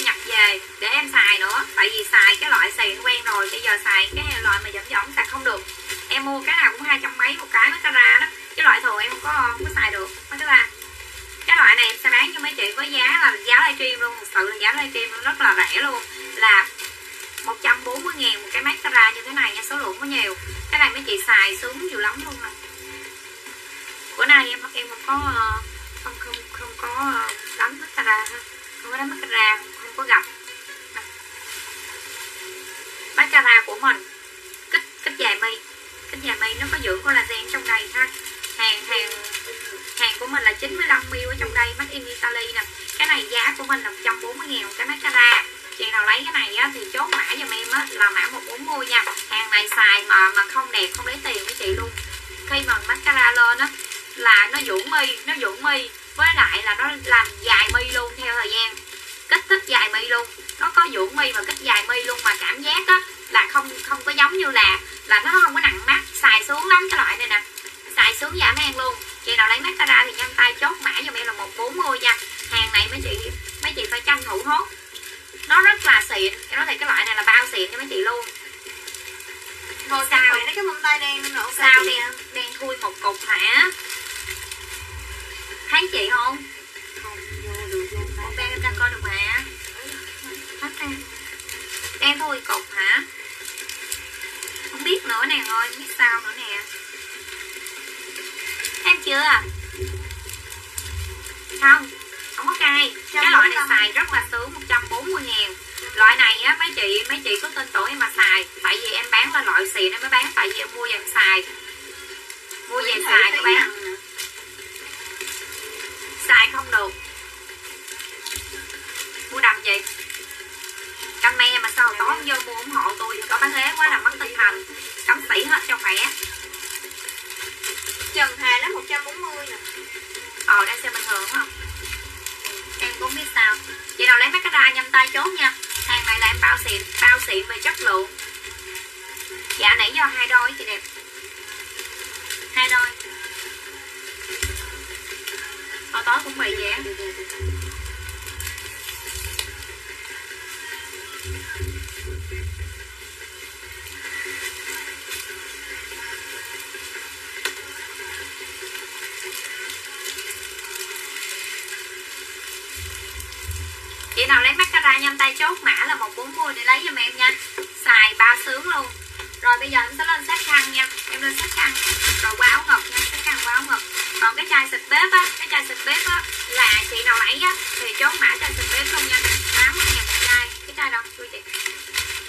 S1: em nhập về để em xài nữa. Tại vì xài cái loại xài quen rồi, bây giờ xài cái loại mà dẫm dẫm xài không được. Em mua cái nào cũng hai trăm mấy một cái mascara đó. Cái loại thường em không có không có xài được. Mascara cái loại này em sẽ bán cho mấy chị với giá là giá livestream luôn. Thật sự là giá livestream rất là rẻ luôn. Là 140 ngàn một cái mascara như thế này nha, số lượng có nhiều. Cái này mấy chị xài sướng nhiều lắm luôn nè. Bữa nay em em không có ờ, không không không có ờ, đánh mascara ha. Không có đánh mascara không có gặp. Mascara của mình. Kích kích dài mi. Kích dài mi nó có dưỡng collagen trong đây ha. Hàng hàng hàng của mình là 95 ml ở trong đây made in Italy nè. Cái này giá của mình là 140 ngàn cái mascara chị nào lấy cái này á, thì chốt mã giùm em á, là mã 140 nha. Hàng này xài mà mà không đẹp không lấy tiền với chị luôn. Khi mà mascara lên á là nó dưỡng mi nó dưỡng mi. Với lại là nó làm dài mi luôn theo thời gian kích thích dài mi luôn. Nó có dưỡng mi và kích dài mi luôn mà cảm giác á là không không có giống như là là nó không có nặng mắt xài xuống lắm cái loại này nè. Xài xuống giảm men luôn. Chị nào lấy mascara thì nhanh tay chốt mã giùm em là 140 nha. Hàng này mấy chị mấy chị phải tranh thủ hốt. Nó rất là xịn. Em nói thì cái loại này là bao xịn cho mấy chị luôn.
S2: Rồi
S1: Sao?
S2: lấy cái tai đen ok
S1: sao đen đen thui một cục hả? Thấy chị Không, em ra coi được mà hết ra đen thui cục hả ơi biết sao nữa nè. Em chưa? Không không có cay. Cái loại này xài rất là sướng 140 ngàn. Loại này á mấy chị mấy chị có tên tuổi em mà xài. Tại vì em bán là loại xịn em mới bán tại vì em mua về em xài. Mua về xài các bán. Xài không được. Mua đầm chị canh me mà sao tối vô mua ủng hộ tôi có bán thế quá là mất tinh thần. Cấm sĩ hết cho khỏe.
S2: Trần Hà là 140 nè.
S1: Ờ đang xem bình thường không? Em cũng biết sao. Chị nào lấy mấy cái đai nhâm tay chốt nha. Hàng này là em bao xịn bao xịn về chất lượng. Dạ nãy giờ hai đôi chị đẹp. Hai đôi. Hồi tối cũng bị vậy chị nào lấy mascara nhanh tay chốt mã là 140 để lấy giùm em nha. Xài ba sướng luôn. Rồi bây giờ em sẽ lên sát khăn nha. Em lên sát khăn rồi qua áo ngực nha sát khăn qua áo ngực. Còn cái chai xịt bếp á, cái chai xịt bếp á, là chị nào lấy á, thì chốt mã chai xịt bếp luôn nha. 80 ngàn một chai. Cái chai đâu? Đưa chị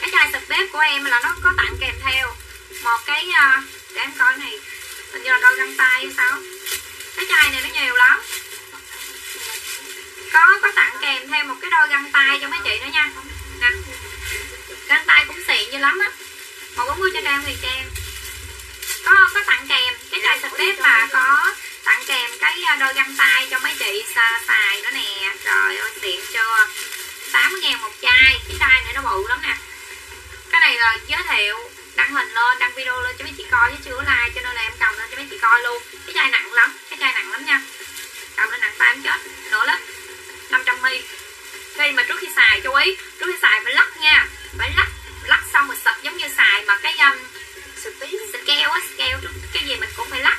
S1: cái chai xịt bếp của em là nó có tặng kèm theo. Một cái ờ, để em coi này. Hình như là đôi găng tay hay sao? Cái chai này nó nhiều lắm có có tặng kèm thêm một cái đôi găng tay cho mấy chị nữa nha. Nè, găng tay cũng xịn như lắm á. Một bốn mươi cho trang thì trang. Có có tặng kèm cái chai sạch bếp mà có tặng kèm cái à, đôi găng tay cho mấy chị xài nữa nè. Trời ơi tiện chưa? 80 ngàn một chai, cái chai này nó bự lắm nè cái này là giới thiệu, đăng hình lên, đăng video lên cho mấy chị coi chứ chưa có like, cho nên là em cầm lên cho mấy chị coi luôn. Cái chai nặng lắm, cái chai nặng lắm nha. Cầm lên nặng tay em chết nữa lắm 500 ml khi mà trước khi xài chú ý trước khi xài phải lắc nha. Phải lắc lắc xong rồi sập giống như xài mà cái um, xịt keo á xịt keo cái gì mình cũng phải lắc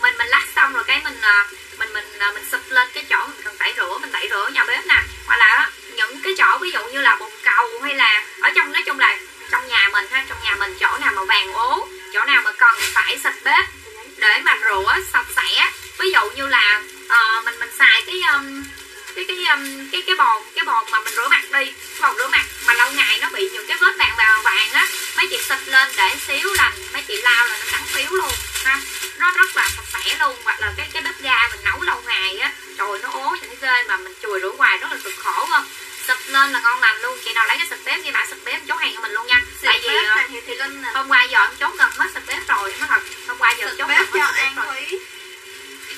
S1: mình mình lắc xong rồi cái mình à, mình mình à, mình xịt lên cái chỗ mình cần tẩy rửa mình tẩy rửa nhà bếp nè. Hoặc là những cái chỗ ví dụ như là bồn cầu hay là ở trong nói chung là trong nhà mình ha trong nhà mình chỗ nào mà vàng ố chỗ nào mà cần phải xịt bếp để mà rửa sạch sẽ. Ví dụ như là uh, mình mình xài cái um, cái cái um, cái cái bồn cái bồn mà mình rửa mặt đi cái bồn rửa mặt mà lâu ngày nó bị những cái vết vàng vàng vàng á mấy chị xịt lên để xíu là mấy chị lao là nó trắng phiếu luôn ha. Nó rất là sạch sẽ luôn hoặc là cái cái bếp ga mình nấu lâu ngày á trời nó ố cho nó ghê mà mình chùi rửa hoài rất là cực khổ không xịt lên là ngon lành luôn chị nào lấy cái xịt bếp như bạn xịt bếp chốt hàng cho mình luôn nha.
S2: Xịt
S1: tại vì
S2: bếp
S1: ờ,
S2: Thị Linh
S1: hôm qua giờ em chốt gần hết xịt bếp rồi nó thật hôm qua giờ
S2: Xịt
S1: chốt
S2: bếp
S1: gần
S2: cho
S1: hết xịt
S2: An Thúy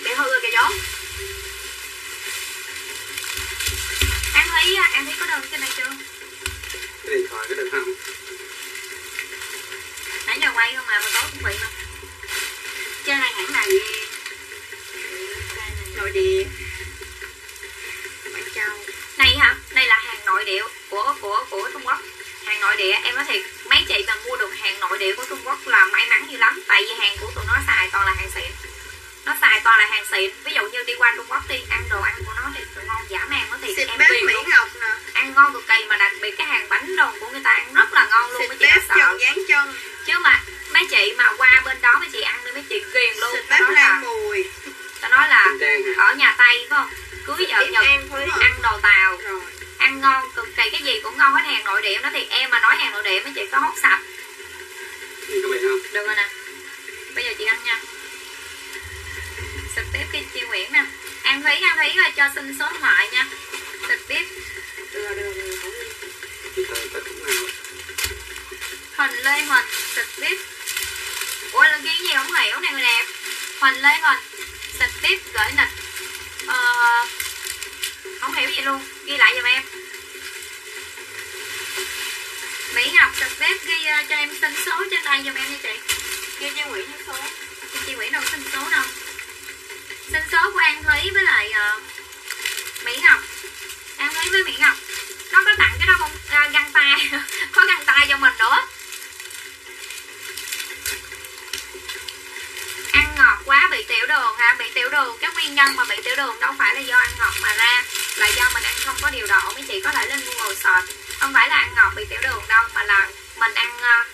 S1: bị hư rồi kìa giống An Thúy An Thúy có đơn trên này chưa?
S4: Cái điện thoại cái được không
S1: nãy giờ quay không mà mà tối cũng bị mà. Trên này hãng nào vậy. Nội địa. Quảng Châu. Này hả? Này là hàng nội địa của của của Trung Quốc. Hàng nội địa em nói thiệt mấy chị mà mua được hàng nội địa của Trung Quốc là may mắn dữ lắm. Tại vì hàng của tụi nó xài toàn là hàng xịn nó xài toàn là hàng xịn. Ví dụ như đi qua Trung Quốc đi ăn đồ ăn của nó thì ngon giả man nó thì
S2: Xịt
S1: em
S2: bếp Mỹ
S1: luôn.
S2: Ngọc nè.
S1: Ăn ngon cực kỳ mà đặc biệt cái hàng bánh đồ của người ta ăn rất là ngon luôn
S2: Xịt
S1: mấy chị
S2: bếp
S1: sợ.
S2: Chân dán chân
S1: chứ mà mấy chị mà qua bên đó mấy chị ăn đi mấy chị ghiền luôn.
S2: Xịt bếp
S1: nói là
S2: Mùi.
S1: tao nói là ở nhà tây phải không? Cưới vợ nhật
S2: Thúy
S1: ăn đồ tàu.
S2: Rồi.
S1: Ăn ngon cực kỳ cái gì cũng ngon hết hàng nội địa. Nó thì em mà nói hàng nội địa mấy chị có hốt sạch. Được rồi nè. Bây giờ chị ăn nha xịt tiếp cái chị Nguyễn nè. An Thúy An Thúy rồi cho xin số điện thoại nha. Xịt tiếp. Huỳnh Lê Huỳnh xịt tiếp. Ủa là ghi gì không hiểu nè người đẹp. Huỳnh Lê Huỳnh xịt tiếp gửi nịch. Ờ, Không hiểu gì luôn. Ghi lại giùm em. Mỹ Ngọc xịt tiếp ghi ờ, cho em xin số trên tay giùm em nha chị.
S2: Ghi cho Nguyễn số.
S1: Chị Nguyễn đâu xin số đâu sinh số của An Thúy với lại uh, Mỹ Ngọc. An Thúy với Mỹ Ngọc. Nó có tặng cái đó không? À, găng tay. [laughs] Có găng tay cho mình nữa. Ăn ngọt quá bị tiểu đường ha bị tiểu đường cái nguyên nhân mà bị tiểu đường đâu phải là do ăn ngọt mà ra là do mình ăn không có điều độ. Mấy chị có thể lên google search. Không phải là ăn ngọt bị tiểu đường đâu mà là mình ăn uh,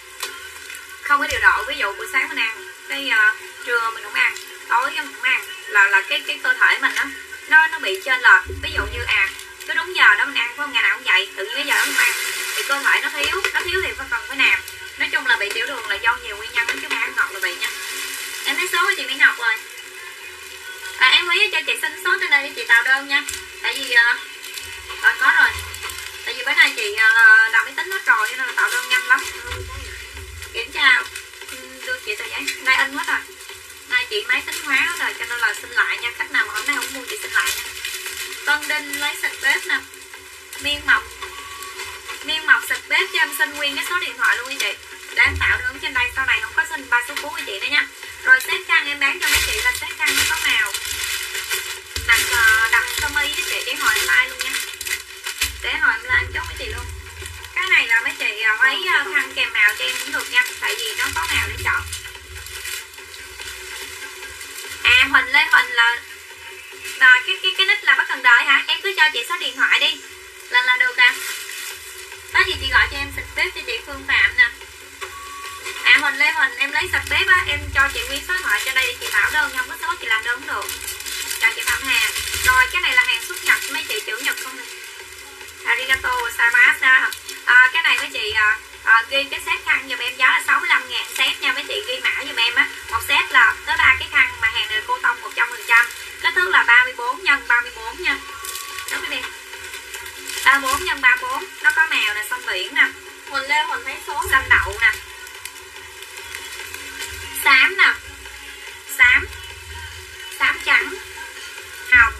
S1: không có điều độ. Ví dụ buổi sáng mình ăn cái uh, trưa mình không ăn tối em không ăn là là cái cái cơ thể mình á nó nó bị trên lệch. Ví dụ như à cứ đúng giờ đó mình ăn có không ngày nào cũng vậy tự nhiên cái giờ đó mình ăn thì cơ thể nó thiếu nó thiếu thì phải cần phải nạp. Nói chung là bị tiểu đường là do nhiều nguyên nhân chứ mà ăn ngọt là bị nha. Em thấy số của chị Mỹ Ngọc rồi à, em thấy cho chị xin số trên đây để chị tạo đơn nha. Tại vì à, rồi có rồi. Tại vì bữa nay chị ờ, à, làm máy tính hết rồi nên là tạo đơn nhanh lắm. Kiểm tra đưa chị tờ giấy. Nay in hết rồi chị máy tính hóa rồi, cho nên là xin lại nha. Khách nào mà hôm nay không mua chị xin lại nha. Tân Đinh lấy sạch bếp nè. Miên Mộc. Miên Mộc sạch bếp cho em xin nguyên cái số điện thoại luôn anh chị. Để em tạo được trên đây sau này không có xin ba số cuối của chị nữa nha. Rồi xếp khăn em bán cho mấy chị là xếp khăn có màu. Đặt ờ, đặt sơ mi với chị để hỏi em like luôn nha. Để hỏi em like chốt với chị luôn. Cái này là mấy chị ờ, lấy ờ, khăn kèm màu cho em cũng được nha. Tại vì nó có màu để chọn. À Huỳnh Lê Huỳnh là là cái cái cái nick là bắt cần đợi hả? Em cứ cho chị số điện thoại đi. Là là được à. Có gì chị gọi cho em sạch bếp cho chị phương phạm nè. À huỳnh lê huỳnh em lấy sạch bếp á em cho chị nguyên số điện thoại cho đây để chị bảo đơn không có số chị làm đơn được. Chào chị phạm hà. Rồi cái này là hàng xuất nhật mấy chị chữ nhật không? Nè arigato gozaimasu à, cái này với chị à, à, ghi cái set khăn giùm em giá là 65 ngàn set nha. Mấy chị ghi mã giùm em á. Một set là tới ba cái khăn mà hàng này cô tông 100 phần trăm. Kích thước là 34 nhân 34 nha. Đúng không em 34 nhân 34 nó có mèo nè sông biển nè.
S2: Huỳnh Lê Huỳnh thấy số
S1: xanh đậu nè. Xám nè. Xám. Xám trắng. Hồng.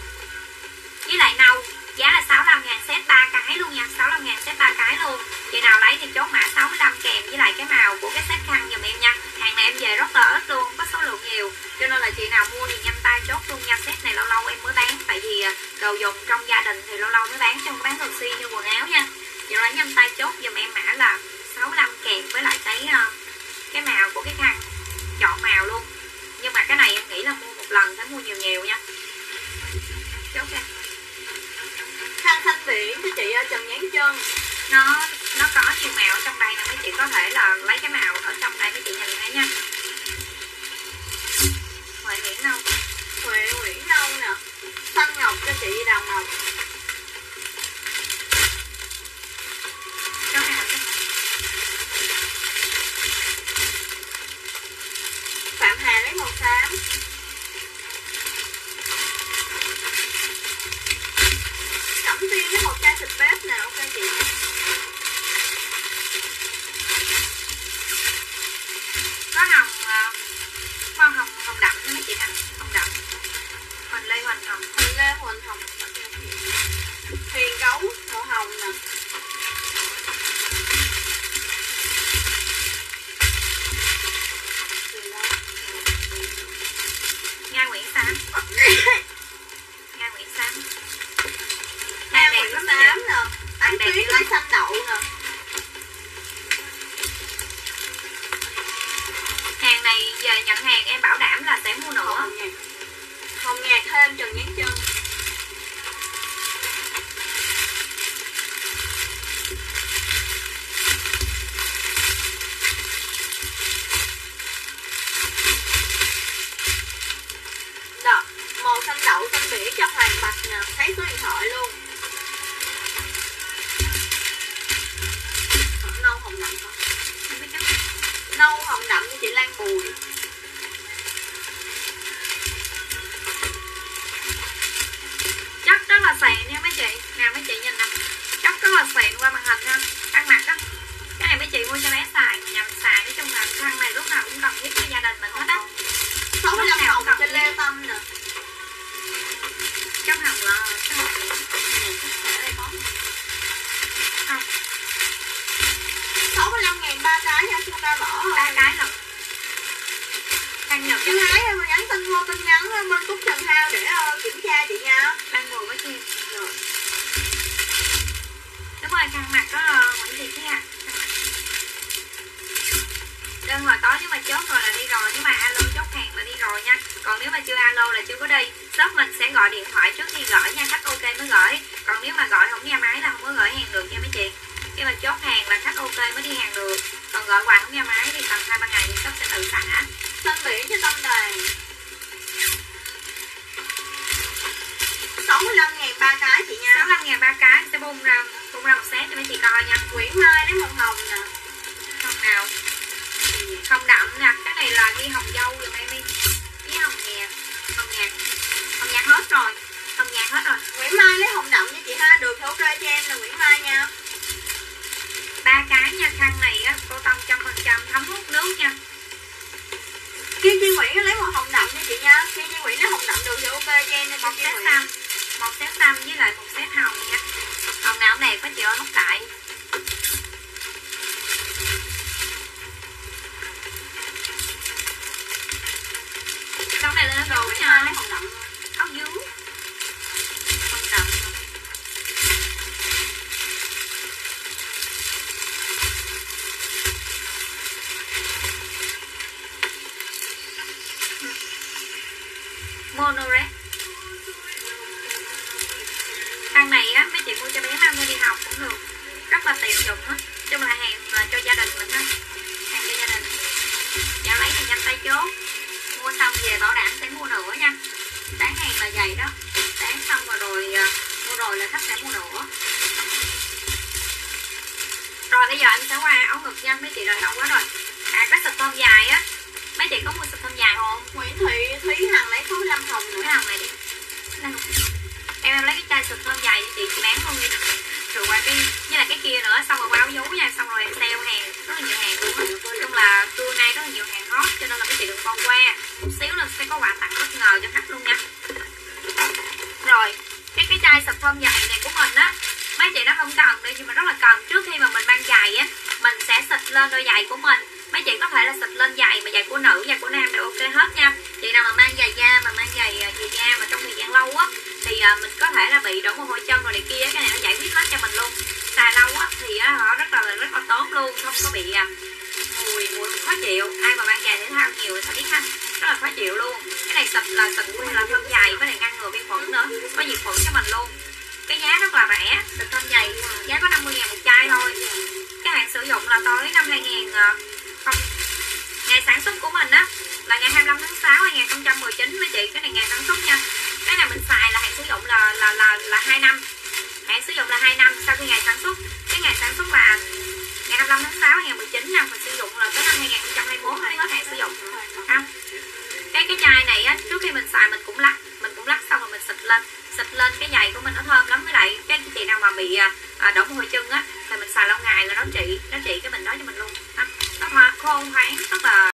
S1: Với lại nâu giá là 65 ngàn set 3 cái luôn nha 65 ngàn set 3 cái luôn. Chị nào lấy thì chốt mã 65 kèm với lại cái màu của cái set khăn dùm em nha. Hàng này em về rất là ít luôn, có số lượng nhiều. Cho nên là chị nào mua thì nhanh tay chốt luôn nha. Set này lâu lâu em mới bán, tại vì à, đồ dùng trong gia đình thì lâu lâu mới bán trong bán thường xuyên như quần áo nha. Chị lấy nhanh tay chốt dùm em mã là 65 kèm với lại cái à, cái màu của cái khăn chọn màu luôn. Nhưng mà cái này em nghĩ là mua một lần phải mua nhiều nhiều nha. Chốt ra
S2: khăn thanh biển cho chị Trần Nhán chân
S1: nó nó có nhiều màu ở trong đây nè mấy chị có thể là lấy cái màu ở trong đây mấy chị nhìn thấy nha. Huệ Nguyễn Nâu
S2: Huệ Nguyễn Nâu nè. Xanh Ngọc cho chị Đào Ngọc
S1: có màu đó.
S2: Phạm Hà lấy màu xám Cẩm Tiên lấy một chai xịt bếp nè ok chị
S1: có hồng à, có hồng hồng đậm nữa mấy chị nè hồng đậm Huỳnh Lê Huỳnh hồng.
S2: Huỳnh Lê Huỳnh Hồng. Huyền Gấu màu hồng nè
S1: Nga Nguyễn Xám Nga Nguyễn Xám
S2: Nga
S1: Hàng đẹp
S2: Nguyễn
S1: lắm
S2: Xám
S1: chị.
S2: nè Xanh đậu nè
S1: hàng này về nhận hàng em bảo đảm là sẽ mua nữa.
S2: Hồng nhạt Hồng nhạt thêm Trần Nhán Trân